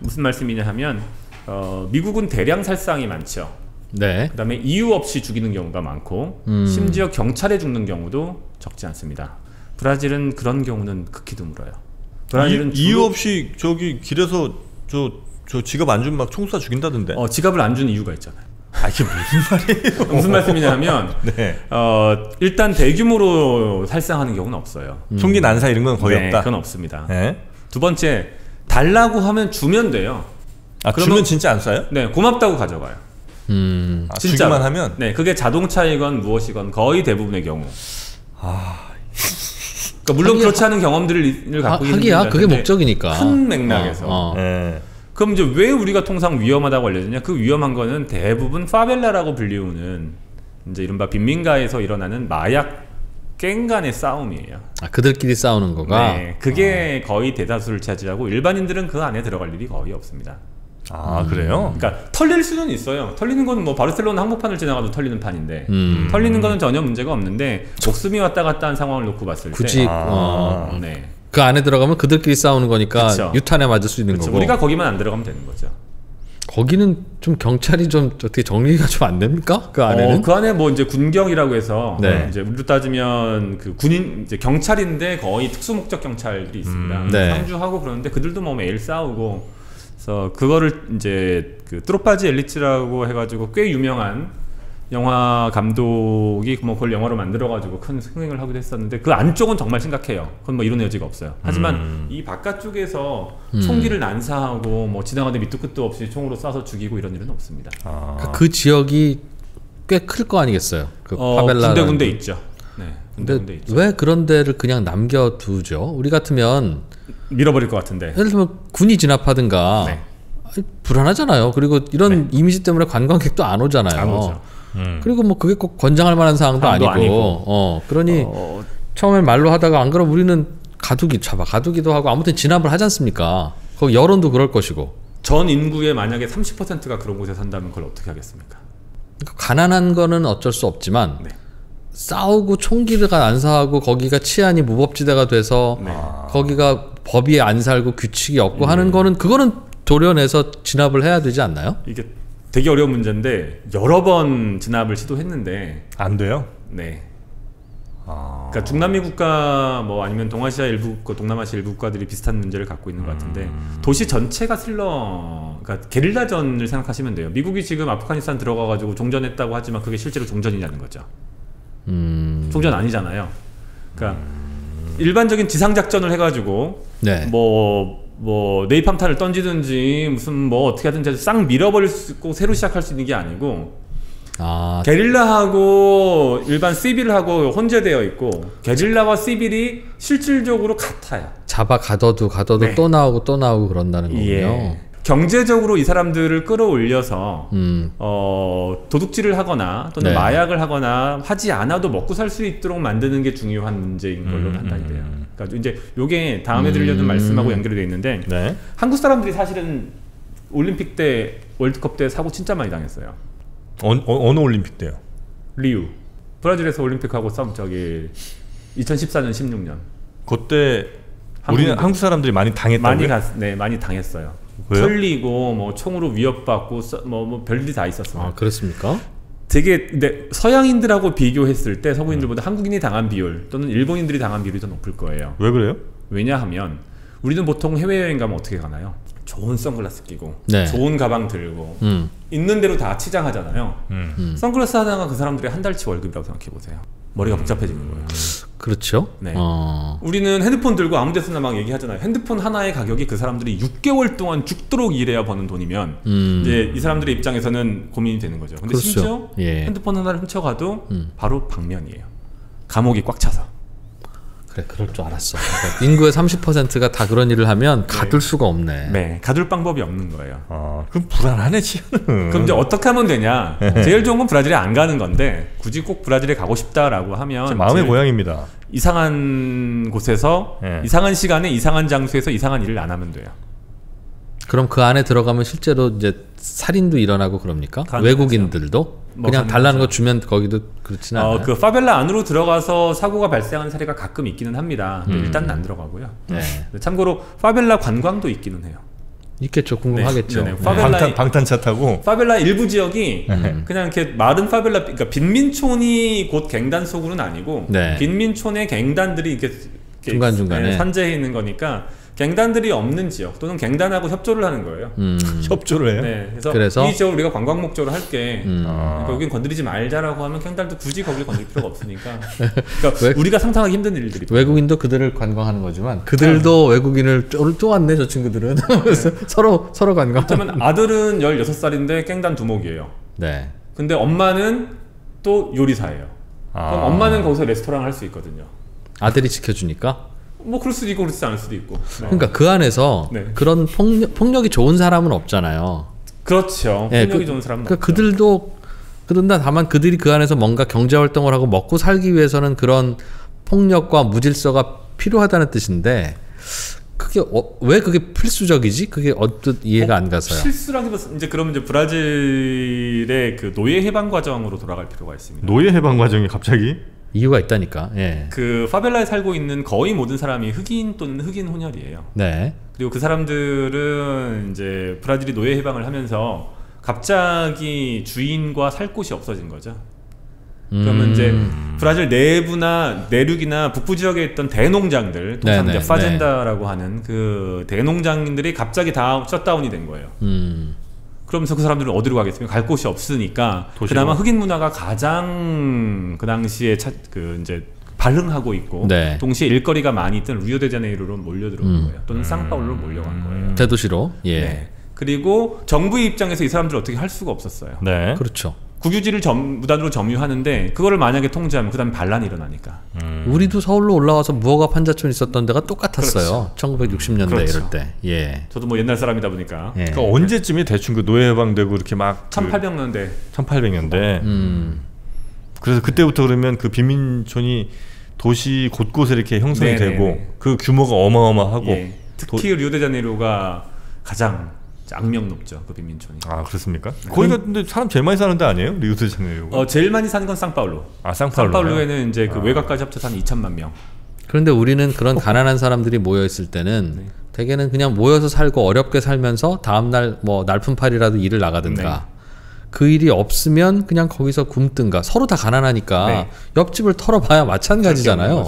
무슨 말씀이냐 하면 어, 미국은 대량 살상이 많죠. 네. 그다음에 이유 없이 죽이는 경우가 많고 음. 심지어 경찰에 죽는 경우도 적지 않습니다. 브라질은 그런 경우는 극히 드물어요. 브라질은 이, 주로- 없이 저기 길에서 저, 저 지갑 안 주면 막 총쏴 죽인다던데. 어, 지갑을 안준 이유가 있잖아요. 아 이게 무슨 말이에요? 무슨 말씀이냐 하면 네. 어, 일단 대규모로 살상하는 경우는 없어요. 총기 난사 이런 건 거의 네, 없다. 그건 없습니다. 네. 두 번째 달라고 하면 주면 돼요. 아 그러면- 주면 진짜 안 쏴요? 네, 고맙다고 가져가요. 음. 아, 진짜로. 주기만 하면 네, 그게 자동차이건 무엇이건 거의 대부분의 경우. 그러니까 물론 하기야- 그렇지 않은 경험들을 하, 갖고 있는 하기야 분들한테 그게 목적이니까. 큰 맥락에서. 어, 어. 네. 그럼 이제 왜 우리가 통상 위험하다고 알려지냐? 그 위험한 거는 대부분 파벨라라고 불리우는 이제 이른바 빈민가에서 일어나는 마약 갱 간의 싸움이에요. 아, 그들끼리 싸우는 거가. 네, 그게 거의 대다수를 차지하고 일반인들은 그 안에 들어갈 일이 거의 없습니다. 아 그래요? 그러니까 털릴 수는 있어요. 털리는 건뭐 바르셀로나 항복판을 지나가도 털리는 판인데 음. 털리는 거는 전혀 문제가 없는데 목숨이 왔다 갔다 한 상황을 놓고 봤을 굳이 때, 아. 어, 네, 그 안에 들어가면 그들끼리 싸우는 거니까 그쵸. 유탄에 맞을 수 있는 그렇죠. 거고. 우리가 거기만 안 들어가면 되는 거죠. 거기는 좀 경찰이 좀 어떻게 정리가 좀 안 됩니까? 그 안에는? 어, 그 안에 뭐 이제 군경이라고 해서 네. 이제 우리로 따지면 그 군인 이제 경찰인데 거의 특수 목적 경찰들이 있습니다. 음, 네. 상주하고 그러는데 그들도 뭐 매일 싸우고 그래서 그거를 이제 그 트로파지 엘리츠라고 해가지고 꽤 유명한 영화 감독이 뭐 그걸 영화로 만들어가지고 큰 흥행을 하기도 했었는데 그 안쪽은 정말 심각해요. 그건 뭐 이런 여지가 없어요. 하지만 음. 이 바깥쪽에서 음. 총기를 난사하고 뭐 지나가는데 밑도 끝도 없이 총으로 쏴서 죽이고 이런 일은 없습니다. 아. 그러니까 그 지역이 꽤 클 거 아니겠어요? 그 어, 파벨라. 군데 군데 있죠. 네, 군데군데 근데 있죠. 왜 그런 데를 그냥 남겨두죠? 우리 같으면 밀어버릴 것 같은데. 예를 들면 군이 진압하든가 네. 불안하잖아요. 그리고 이런 이미지 때문에 관광객도 안 오잖아요. 안 오죠. 음. 그리고 뭐 그게 꼭 권장할 만한 사항도 아니고, 아니고. 어 그러니 어, 처음엔 말로 하다가 안 그럼 우리는 가두기 잡아 가두기도 하고 아무튼 진압을 하지 않습니까? 거기 여론도 그럴 것이고 전 인구의 만약에 30%가 그런 곳에 산다면 그걸 어떻게 하겠습니까? 그러니까 가난한 거는 어쩔 수 없지만 네. 싸우고 총기를 난사하고 거기가 치안이 무법지대가 돼서 네. 거기가 법이 안 살고 규칙이 없고 하는 거는 그거는 도려내서 진압을 해야 되지 않나요? 이게 되게 어려운 문제인데 여러 번 진압을 시도했는데 안 돼요? 네. 아. 그러니까 중남미 국가 뭐 아니면 동아시아 일부 국가, 동남아시아 일부 국가들이 비슷한 문제를 갖고 있는 것 같은데 음. 도시 전체가 슬러 그러니까 게릴라전을 생각하시면 돼요. 미국이 지금 아프가니스탄 들어가 가지고 종전했다고 하지만 그게 실제로 종전이냐는 거죠. 음, 종전 아니잖아요. 그러니까 일반적인 지상 작전을 해 가지고 네. 뭐, 뭐, 네이팜탄을 던지든지, 무슨 뭐, 어떻게 하든지 싹 밀어버릴 수 있고, 새로 시작할 수 있는 게 아니고, 아, 게릴라하고 일반 시빌 하고 혼재되어 있고, 게릴라와 시빌이 실질적으로 같아요. 잡아 가둬도 가둬도 네. 또 나오고 또 나오고 그런다는 거군요. 예. 경제적으로 이 사람들을 끌어올려서, 음, 어, 도둑질을 하거나 또는 네. 마약을 하거나 하지 않아도 먹고 살 수 있도록 만드는 게 중요한 문제인 걸로 음, 판단이 돼요. 음. 그러니까 이제 요게 다음에 드리려는 음. 말씀하고 연결이 돼 있는데, 네. 한국 사람들이 사실은 올림픽 때 월드컵 때 사고 진짜 많이 당했어요. 어, 어, 어느 올림픽 때요? 리우 브라질에서 올림픽하고 싸움 저기 2014년, 16년 그때 우리는 한국 사람들이 많이 당했다고요? 많이 갔, 네, 많이 당했어요. 왜요? 털리고 뭐 총으로 위협받고 써- 뭐, 뭐 별일이 다 있었어요. 아 그렇습니까? 되게 근데 서양인들하고 비교했을 때 서구인들보다 한국인이 당한 비율 또는 일본인들이 당한 비율이 더 높을 거예요. 왜 그래요? 왜냐하면 우리는 보통 해외여행 가면 어떻게 가나요? 좋은 선글라스 끼고 네. 좋은 가방 들고 음. 있는 대로 다 치장하잖아요. 음. 선글라스 하나가 그 사람들의 한 달치 월급이라고 생각해 보세요. 머리가 복잡해지는 거예요. 그렇죠. 네. 어. 우리는 핸드폰 들고 아무 데서나 막 얘기하잖아요. 핸드폰 하나의 가격이 그 사람들이 6개월 동안 죽도록 일해야 버는 돈이면 음. 이제 이 사람들의 입장에서는 고민이 되는 거죠. 근데 그렇죠. 심지어 예. 핸드폰 하나를 훔쳐가도 음. 바로 방면이에요. 감옥이 꽉 차서. 그래 그럴 줄 알았어. 그러니까 인구의 30%가 다 그런 일을 하면 가둘 수가 없네. 네, 가둘 방법이 없는 거예요. 아, 그럼 불안하네 지금. 그럼 이제 어떻게 하면 되냐? 제일 좋은 건 브라질에 안 가는 건데 굳이 꼭 브라질에 가고 싶다라고 하면 제 마음의 고향입니다. 이상한 곳에서 예. 이상한 시간에 이상한 장소에서 이상한 일을 안 하면 돼요. 그럼 그 안에 들어가면 실제로 이제 살인도 일어나고 그럽니까? 가능하죠. 외국인들도 뭐 그냥 가능하죠. 달라는 거 주면 거기도 그렇지는 않아요. 어, 그 파벨라 안으로 들어가서 사고가 발생하는 사례가 가끔 있기는 합니다. 음. 일단은 안 들어가고요. 네. 참고로 파벨라 관광도 있기는 해요. 있겠죠. 궁금하겠죠. 네, 네, 네. 파벨라- 방탄 방탄차 타고 파벨라 일부 지역이 음. 그냥 이렇게 마른 파벨라 그러니까 빈민촌이 곧 갱단 속으로는 아니고 네. 빈민촌의 갱단들이 이렇게, 이렇게 중간 중간에. 네, 산재해 있는 거니까 갱단들이 없는 지역 또는 갱단하고 협조를 하는 거예요. 음. 협조를 해요. 네, 그래서, 그래서? 이 지역을 우리가 관광 목적으로 할게. 음. 아. 그러니까 여긴 건드리지 말자라고 하면 갱단도 굳이 거길 건드릴 필요가 없으니까. 그러니까 왜- 우리가 상상하기 힘든 일들이. 외국인도 그들을 관광하는 거지만 그들도 외국인을 또, 또 왔네 저 친구들은 그래서 서로 서로 관광. 그러면 아들은 16살인데 갱단 두목이에요. 네. 근데 엄마는 또 요리사예요. 아. 그럼 엄마는 거기서 레스토랑 할 수 있거든요. 아들이 지켜주니까. 뭐 그럴 수도 있고 그렇지 않을 수도 있고. 네. 그러니까 그 안에서 네. 그런 폭력, 폭력이 좋은 사람은 없잖아요. 그렇죠. 예, 폭력이 그- 좋은 사람은 그러니까 없죠. 그들도 그런다 다만 그들이 그 안에서 뭔가 경제 활동을 하고 먹고 살기 위해서는 그런 폭력과 무질서가 필요하다는 뜻인데 그게 어, 왜 그게 필수적이지? 그게 어뜻 이해가 안 가서요. 실수라기보다 이제 그러면 이제 브라질의 그 노예 해방 과정으로 돌아갈 필요가 있습니다. 노예 해방 과정이 갑자기 이유가 있다니까. 예. 그 파벨라에 살고 있는 거의 모든 사람이 흑인 또는 흑인 혼혈이에요. 네. 그리고 그 사람들은 이제 브라질이 노예 해방을 하면서 갑자기 주인과 살 곳이 없어진 거죠. 그러면 음. 이제 브라질 내부나 내륙이나 북부 지역에 있던 대농장들, 통상 네네, 이제 파젠다라고 하는 그 대농장들이 갑자기 다 셧다운이 된 거예요. 음. 그러면서 그 사람들은 어디로 가겠습니까? 갈 곳이 없으니까 도시로. 그나마 흑인 문화가 가장 그 당시에 차, 그 이제 발흥하고 있고 네. 동시에 일거리가 많이 있던 리오데자네이루로 몰려들어온 음. 거예요. 또는 상파울로 몰려간 거예요. 대도시로. 예. 네. 그리고 정부의 입장에서 이 사람들 을 어떻게 할 수가 없었어요. 네. 그렇죠. 국유지를 점, 무단으로 점유하는데 그거를 만약에 통제하면 그다음에 반란이 일어나니까. 음. 우리도 서울로 올라와서 무허가 판자촌 있었던 데가 똑같았어요. 1960년대 그렇죠. 이럴 때. 예. 저도 뭐 옛날 사람이다 보니까 예. 그 언제쯤이 대충 그 노예 해방되고 이렇게 막 1800년대 1800년대. 음. 그래서 그때부터 그러면 그 빈민촌이 도시 곳곳에 이렇게 형성이 네네네. 되고 그 규모가 어마어마하고 예. 특히 리오데자네이루가 가장 악명 높죠 그 빈민촌이. 아 그렇습니까? 거기가 근데 사람 제일 많이 사는 데 아니에요? 리우데자네이루가? 어 제일 많이 사는 건 상파울루. 아 상파울루. 상파울루에는 이제 그 외곽까지 합쳐서 한 2천만 명. 그런데 우리는 그런 가난한 사람들이 모여 있을 때는 네. 대개는 그냥 모여서 살고 어렵게 살면서 다음 날 뭐 날품팔이라도 일을 나가든가 네. 그 일이 없으면 그냥 거기서 굶든가 서로 다 가난하니까 네. 옆집을 털어봐야 마찬가지잖아요.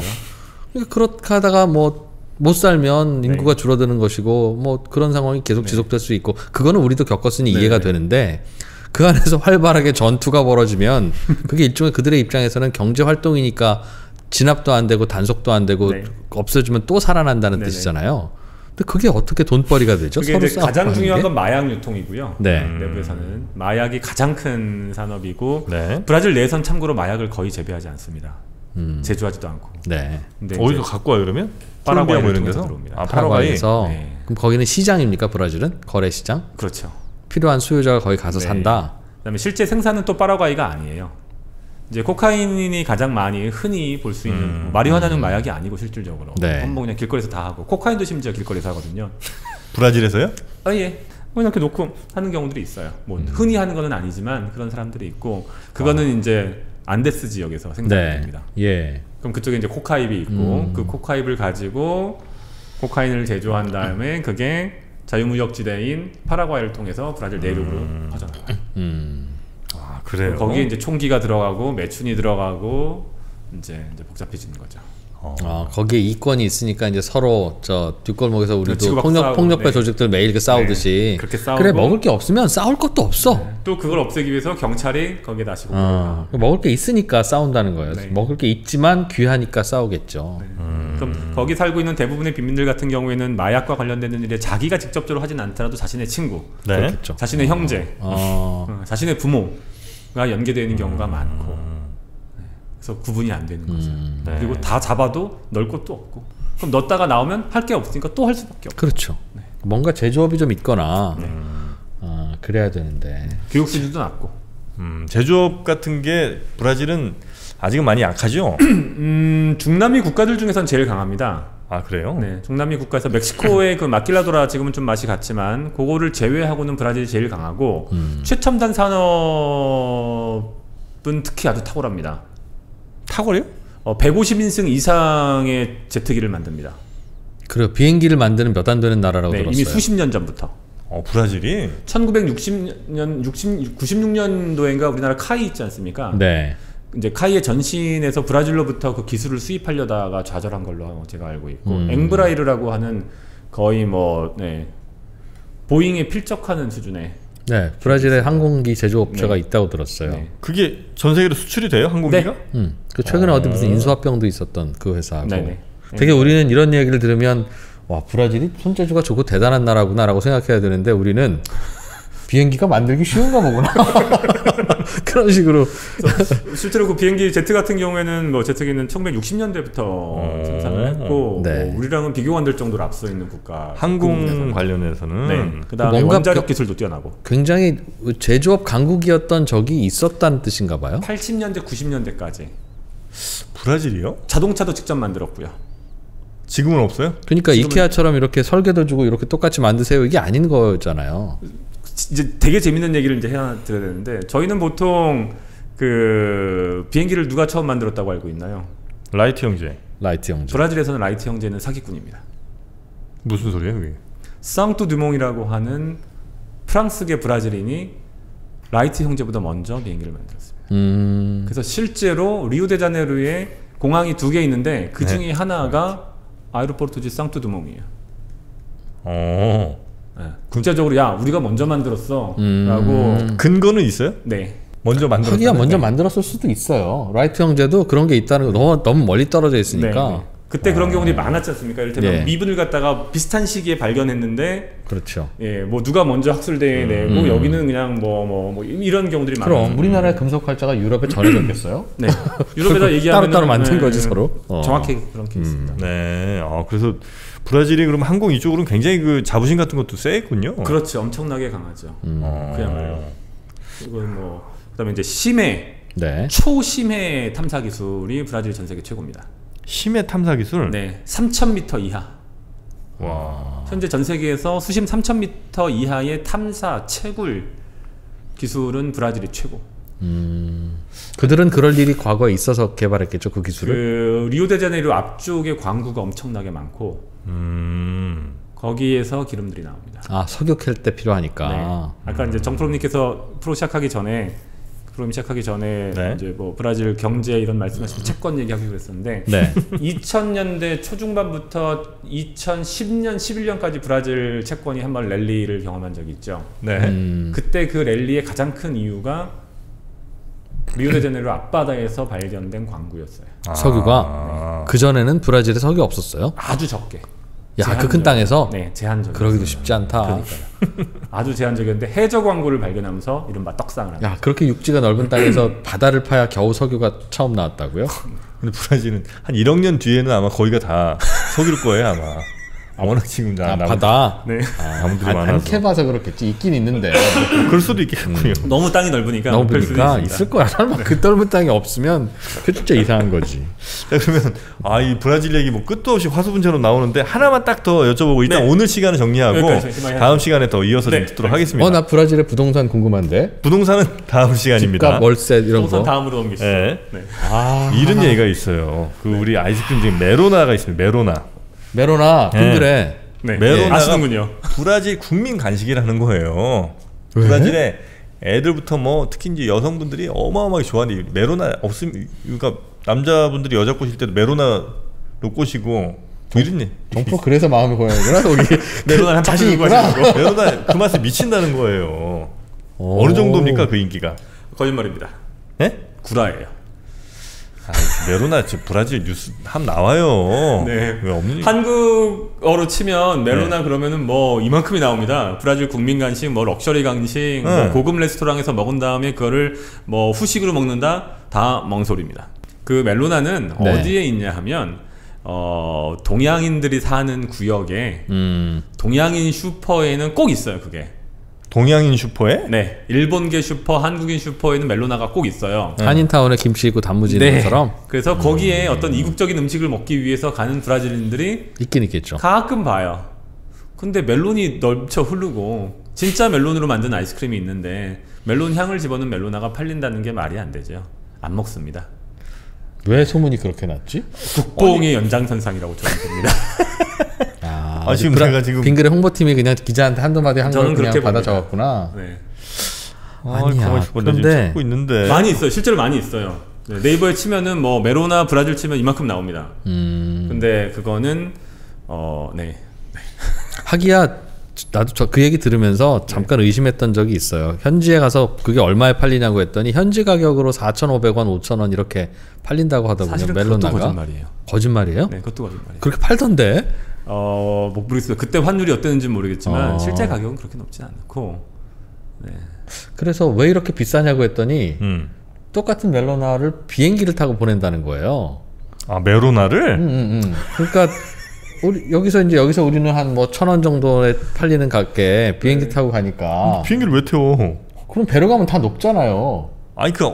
그러니까 그렇게 하다가 뭐 못 살면 네. 인구가 줄어드는 것이고 뭐 그런 상황이 계속 지속될 수 있고 그거는 우리도 겪었으니 네, 이해가 네. 되는데 그 안에서 활발하게 전투가 벌어지면 그게 일종의 그들의 입장에서는 경제 활동이니까 진압도 안 되고 단속도 안 되고 네. 없어지면 또 살아난다는 네네. 뜻이잖아요. 근데 그게 어떻게 돈벌이가 되죠? 그게 이제 가장 중요한 게? 건 마약 유통이고요. 네. 내부에서는 마약이 가장 큰 산업이고 네. 브라질 내에선 참고로 마약을 거의 재배하지 않습니다. 음. 제조하지도 않고. 네. 근데 어디서 갖고 와요 그러면? 콜롬비아 뭐 이런 데서? 들어옵니다. 아 파라과이. 파라과이에서 네. 그럼 거기는 시장입니까 브라질은 거래 시장? 그렇죠. 필요한 수요자가 거기 가서 네. 산다. 그다음에 실제 생산은 또 파라과이가 아니에요. 이제 코카인이 가장 많이 흔히 볼 수 있는 음. 뭐 마리화나는 마약이 아니고 실질적으로 네. 한번 그냥 길거리에서 다 하고 코카인도 심지어 길거리에서 하거든요. 브라질에서요? 아 예. 그냥 이렇게 놓고 하는 경우들이 있어요. 뭐 흔히 하는 거는 아니지만 그런 사람들이 있고 그거는 이제 안데스 지역에서 네. 생산됩니다. 예. 그럼 그쪽에 이제 코카잎이 있고 그 코카잎을 가지고 코카인을 제조한 다음에 그게 자유무역지대인 파라과이를 통해서 브라질 내륙으로 퍼져나가요. 음. 아 그래요. 거기에 이제 총기가 들어가고 매춘이 들어가고 이제 이제 복잡해지는 거죠. 어. 아, 거기에 이권이 있으니까 이제 서로 저 뒷골목에서 우리도 치고받고 폭력 싸우고, 폭력배 네. 조직들 매일 그 싸우듯이 그렇게 싸우고 그래 먹을 게 없으면 싸울 것도 없어. 또 그걸 없애기 위해서 경찰이 거기에 다시 공격을 어, 먹을 게 있으니까 싸운다는 거예요. 네. 먹을 게 있지만 귀하니까 싸우겠죠. 그럼 거기 살고 있는 대부분의 빈민들 같은 경우에는 마약과 관련되는 일에 자기가 직접적으로 하진 않더라도 자신의 친구, 네. 자신의 형제, 어, 어, 자신의 부모가 연계되어 있는 경우가 많고 네. 그래서 구분이 안 되는 거죠. 음, 네. 그리고 다 잡아도 넣을 것도 없고 그럼 넣었다가 나오면 할 게 없으니까 또 할 수밖에 없고 그렇죠. 네. 뭔가 제조업이 좀 있거나 어, 그래야 되는데. 교육 수준도 낮고 음, 제조업 같은 게 브라질은 아직은 많이 약하죠. 음, 중남미 국가들 중에선 제일 강합니다. 아 그래요? 네, 중남미 국가에서 멕시코의 그 마킬라도라 지금은 좀 맛이 갔지만 그거를 제외하고는 브라질이 제일 강하고 음. 최첨단 산업은 특히 아주 탁월합니다. 탁월해요? 어, 150인승 이상의 제트기를 만듭니다. 그리고 비행기를 만드는 몇 안 되는 나라라고 네, 들었어요. 이미 수십 년 전부터. 어 브라질이 1960년, 60, 96년도인가 우리나라 KAI 있지 않습니까? 네. 이제 KAI의 전신에서 브라질로부터 그 기술을 수입하려다가 좌절한 걸로 제가 알고 있고 음. Embraer라고 하는 거의 뭐 네, 보잉에 필적하는 수준의 네, 브라질에 항공기 제조업체가 네. 있다고 들었어요. 네. 그게 전 세계로 수출이 돼요 항공기가? 음, 그 최근에 어... 디 무슨 인수합병도 있었던 그 회사하고. 네네. 되게 우리는 이런 얘기를 들으면 와 브라질이 손재주가 좋고 대단한 나라구나라고 생각해야 되는데 우리는 비행기가 만들기 쉬운가 보구나 그런 식으로 실제로 그 비행기 제트 같은 경우에는 뭐 제트기는 1960년대부터 생산을 했고 네. 뭐 우리랑은 비교가 안 될 정도로 앞서 있는 국가 항공 부분에서는. 관련해서는 네. 그다음에 뭔가 원자력 벼- 기술도 뛰어나고 굉장히 제조업 강국이었던 적이 있었다는 뜻인가 봐요. 80년대 90년대까지 브라질이요? 자동차도 직접 만들었고요. 지금은 없어요? 그러니까 지금은- 이케아처럼 이렇게 설계도 주고 이렇게 똑같이 만드세요 이게 아닌 거잖아요. 이제 되게 재밌는 얘기를 이제 해야 드려야 되는데 저희는 보통 그 비행기를 누가 처음 만들었다고 알고 있나요? 라이트 형제 라이트 형제. 브라질에서는 라이트 형제는 사기꾼입니다. 무슨 소리예요 그게? Santos Dumont이라고 하는 프랑스계 브라질인이 라이트 형제보다 먼저 비행기를 만들었습니다. 음, 그래서 실제로 리우데자네이루에 공항이 두 개 있는데 그 네. 중에 하나가 Aeroporto de Santos Dumont이에요. 어 네. 국제적으로 야 우리가 먼저 만들었어라고 음. 근거는 있어요? 네. 먼저 만들었다. 하기야 먼저 만들었을 수도 있어요. 라이트 형제도 그런 게 있다는 거 너무 너무 멀리 떨어져 있으니까 네, 네. 그때 그런 경우들이 많았지 않습니까? 이를테면 예. 미분을 갖다가 비슷한 시기에 발견했는데 그렇죠. 예, 뭐 누가 먼저 학술대회 내고 음. 여기는 그냥 뭐뭐 뭐 이런 경우들이 많아요. 그럼 우리나라의 금속 활자가 유럽에 전해졌겠어요? 네. 유럽에다 얘기하면 따로따로 만든 거지, 서로. 어. 정확히 그런 케이스입니다. 네. 아 그래서 브라질이 그럼 항공 이쪽으로는 굉장히 그 자부심 같은 것도 세겠군요. 그렇죠. 엄청나게 강하죠. 음. 어. 그야말로. 그리고 뭐 그다음에 이제 심해 네. 초심해 탐사 기술이 브라질 전 세계 최고입니다. 심해 탐사 기술. 네, 3,000m 이하. 와. 현재 전 세계에서 수심 3,000m 이하의 탐사 채굴 기술은 브라질이 최고. 음, 그들은 그럴 일이 과거에 있어서 개발했겠죠 그 기술을. 그 리오데자네이루 앞쪽에 광구가 엄청나게 많고 음. 거기에서 기름들이 나옵니다. 아 석유 캘 때 필요하니까. 네. 아까 이제 정프로님께서 프로 시작하기 전에 프로그램 시작하기 전에 네. 이제 뭐 브라질 경제 이런 말씀하시면 채권 얘기하고 그랬었는데 네. 2000년대 초중반부터 2010년 11년까지 브라질 채권이 한 번 랠리를 경험한 적이 있죠. 네. 음, 그때 그 랠리의 가장 큰 이유가 리오데자네이루 앞바다에서 발견된 광구였어요. 아. 석유가? 그 전에는 브라질에 석유 없었어요. 아주 적게. 야 그 큰. 땅에서 네, 제한적. 그러기도 쉽지 않다. 그러니까요. 아주 제한적이었는데 해저 광구를 발견하면서 이른바 떡상을. 야 그렇게 육지가 넓은 땅에서 바다를 파야 겨우 석유가 처음 나왔다고요? 근데 브라질은 한 1억 년 뒤에는 아마 거기가 다 석유일 거예요 아마. 워낙 지금 나 아, 나무- 바다. 네. 나무들이 아, 많아서 안 캐봐서 그렇겠지. 있긴 있는데. 그럴 수도 있겠군요. 너무 땅이 넓으니까 있습니다. 있을 거야. 설마 그 넓은 땅이 없으면 그 진짜 이상한 거지. 자 그러면 아 이 브라질 얘기 뭐 끝도 없이 화수분처럼 나오는데 하나만 딱 더 여쭤보고 일단 네. 오늘 시간은 정리하고 다음 시간에 더 이어서 좀 네, 듣도록 알겠습니다. 하겠습니다. 어, 나 브라질의 부동산 궁금한데. 부동산은 다음 시간입니다. 집값, 월세 이런 우선 거. 다음으로 넘기시죠. 네. 네. 아, 이런 얘기가 있어요. 그 우리 아이스크림 중에 메로나가 있습니다. 메로나. 메로나 네. 빙그레. 네. 메로나가 아시는군요. 브라질 국민 간식이라는 거예요. 왜? 브라질에 애들부터 뭐 특히 이제 여성분들이 어마어마하게 좋아하는 이 메로나 없음 그러니까 남자분들이 여자 꼬실 때도 메로나로 꼬시고 뭐 얘- 정프 그래서 마음이 고양이구나. 거기 메로나 한 자신 있구나. 메로나 그 맛에 미친다는 거예요. 오. 어느 정도입니까 그 인기가? 거짓말입니다. 예? 구라예요. 아, 메로나 지금 브라질 뉴스 함 나와요. 네. 왜 없는? 한국어로 치면 멜로나 네. 그러면은 뭐 이만큼이 나옵니다. 브라질 국민 간식, 뭐 럭셔리 간식, 뭐 네. 고급 레스토랑에서 먹은 다음에 그거를 뭐 후식으로 먹는다 다 멍소리입니다. 그 멜로나는 네. 어디에 있냐 하면 어 동양인들이 사는 구역에 음. 동양인 슈퍼에는 꼭 있어요. 그게. 동양인 슈퍼에? 네, 일본계 슈퍼, 한국인 슈퍼에는 멜로나가 꼭 있어요. 한인타운에 김치 있고 단무지 있는 것처럼 그래서 거기에 어떤 이국적인 음식을 먹기 위해서 가는 브라질인들이 있긴 있겠죠. 가끔 봐요. 근데 멜론이 넘쳐 흐르고 진짜 멜론으로 만든 아이스크림이 있는데 멜론 향을 집어넣은 멜로나가 팔린다는 게 말이 안 되죠. 안 먹습니다. 왜 소문이 그렇게 났지? 국뽕의 연장선상이라고 저는 봅니다. 아, 아, 지금 브라- 내가 지금- 빙그레 홍보팀이 그냥 기자한테 한두 마디 한걸 저는 그냥 그렇게 받아. 적었구나. 네. 아, 아니야. 나 지금 그런데- 찾고 있는데. 많이 있어요. 실제로 많이 있어요. 네, 이버에 치면은 뭐 메로나 브라질 치면 이만큼 나옵니다. 음. 근데 그거는 어, 네. 하기야 나도 저 그 얘기 들으면서 잠깐 의심했던 적이 있어요. 현지에 가서 그게 얼마에 팔리냐고 했더니 현지 가격으로 4,500원, 5,000원 이렇게 팔린다고 하더군요. 사실은 그것도 멜로나가 거짓말이에요. 거짓말이에요? 네, 그것도 거짓말이에요. 그렇게 팔던데? 어, 뭐 모르겠어요. 그때 환율이 어땠는지 모르겠지만 어. 실제 가격은 그렇게 높지 않고 네. 그래서 왜 이렇게 비싸냐고 했더니 음. 똑같은 멜로나를 비행기를 타고 보낸다는 거예요. 아 메로나를? 음, 음, 음. 그러니까 우리 여기서 이제 여기서 우리는 한 뭐 천 원 정도에 팔리는 값에 비행기 타고 가니까 비행기를 왜 태워? 그럼 배로 가면 다 녹잖아요. 아니 그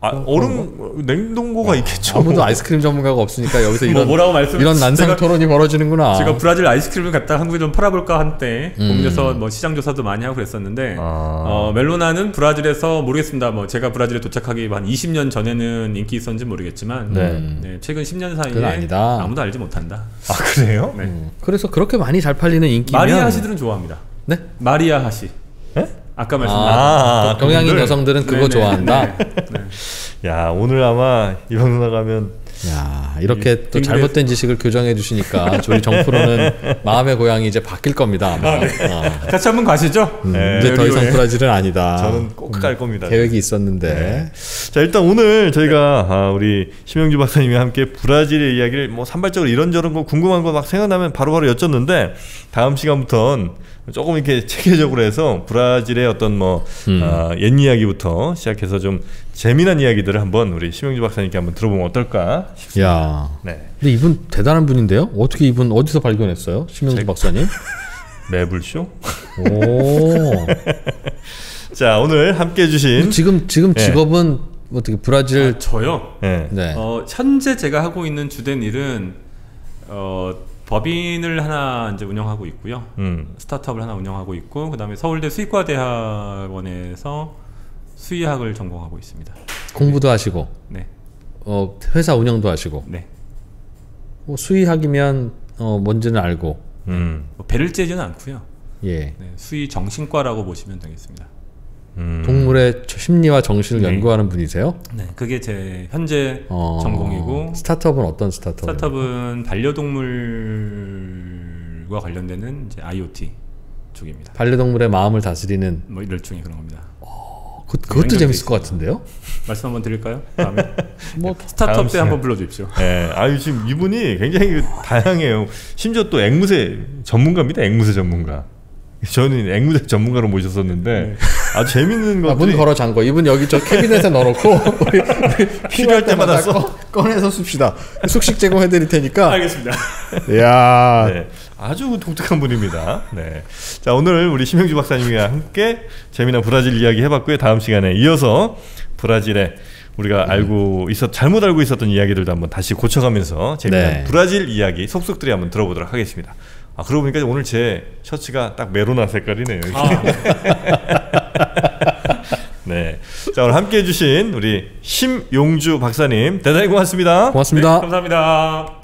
아, 얼음 냉동고가 있겠죠. 아무도 아이스크림 전문가가 없으니까 여기서 뭐 이런 뭐라고 말씀 이런 난상 제가- 토론이 벌어지는구나. 제가 브라질 아이스크림을 갖다 한국에 좀 팔아볼까 한때 음. 고민해서 뭐 시장 조사도 많이 하고 그랬었는데 아. 어, 멜로나는 브라질에서 모르겠습니다. 뭐 제가 브라질에 도착하기 한 20년 전에는 인기 있었는지 모르겠지만 네. 네, 최근 10년 그건 사이에. 아무도 알지 못한다. 아 그래요? 네. 음, 그래서 그렇게 많이 잘 팔리는 인기면 마리아 하시들은 좋아합니다. 네? 마리아 하시. 예? 아까 말씀드린 아, 아, 동양인? 여성들은 그거 네네. 좋아한다. 네. 네. 야 오늘 아마 이 방송 나가면 야 이렇게 또 잘못된 지식을 교정해 주시니까 저희 정프로는 마음의 고향이 이제 바뀔 겁니다. 아마. 어. 같이 한번 가시죠. 네. 이제 더 이상 여기로에. 브라질은 아니다. 저는 꼭 갈 겁니다. 계획이 있었는데 자 일단 오늘 저희가 아, 우리 심영주 박사님과 함께 브라질의 이야기를 뭐 산발적으로 이런저런 거 궁금한 거 막 생각나면 바로바로 여쭙는데 다음 시간부터는 조금 이렇게 체계적으로 해서 브라질의 어떤 뭐 음. 아, 옛 이야기부터 시작해서 좀 재미난 이야기들을 한번 우리 심영주 박사님께 한번 들어보면 어떨까 싶습니다. 야 네 근데 이분 대단한 분인데요. 어떻게 이분 어디서 발견했어요? 심영주 박사님? 매불쇼. 오 자 오늘 함께 해 주신 지금 지금 네. 직업은 어떻게 브라질 아, 저요. 네. 네. 어, 현재 제가 하고 있는 주된 일은 어, 법인을 하나 이제 운영하고 있고요. 음. 스타트업을 하나 운영하고 있고 그다음에 서울대 수의과대학원에서 수의학을 전공하고 있습니다. 공부도 하시고 네, 어, 회사 운영도 하시고 네. 뭐 수의학이면 어, 뭔지는 알고 음. 뭐 배를 째지는 않고요. 예 네, 수의 정신과라고 보시면 되겠습니다. 음. 동물의 심리와 정신을 네. 연구하는 분이세요? 네, 그게 제 현재 어, 전공이고 스타트업은 어떤 스타트업? 스타트업은 반려동물과 관련되는 이제 IoT 쪽입니다. 반려동물의 마음을 다스리는 뭐 이럴 중에 그런 겁니다. 그, 그것도 굉장히 재밌을 것 있습니다. 같은데요? 말씀 한번 드릴까요? 다음에 뭐 스타트업 다음 때. 한번 불러주십시오. 예, 아유 지금 이분이 굉장히 그 다양해요. 심지어 또 앵무새 전문가입니다. 앵무새 전문가. 저는 앵무새 전문가로 모셨었는데 아주 재밌는 아, 문 걸어 잠궈. 이분 여기 저 캐비넷에 넣어놓고 우리, 우리 필요할 때마다 써. 꺼, 꺼내서 씁시다. 숙식 제공해 드릴 테니까. 알겠습니다. 이야. 네. 아주 독특한 분입니다. 네. 자, 오늘 우리 심영주 박사님과 함께 재미난 브라질 이야기 해봤고요. 다음 시간에 이어서 브라질의 우리가 알고 있었 잘못 알고 있었던 이야기들도 한번 다시 고쳐가면서 재미난 네. 브라질 이야기 속속들이 한번 들어보도록 하겠습니다. 아 그러고 보니까 오늘 제 셔츠가 딱 메로나 색깔이네요. 네. 자 오늘 함께해 주신 우리 심용주 박사님 대단히 고맙습니다. 고맙습니다. 감사합니다.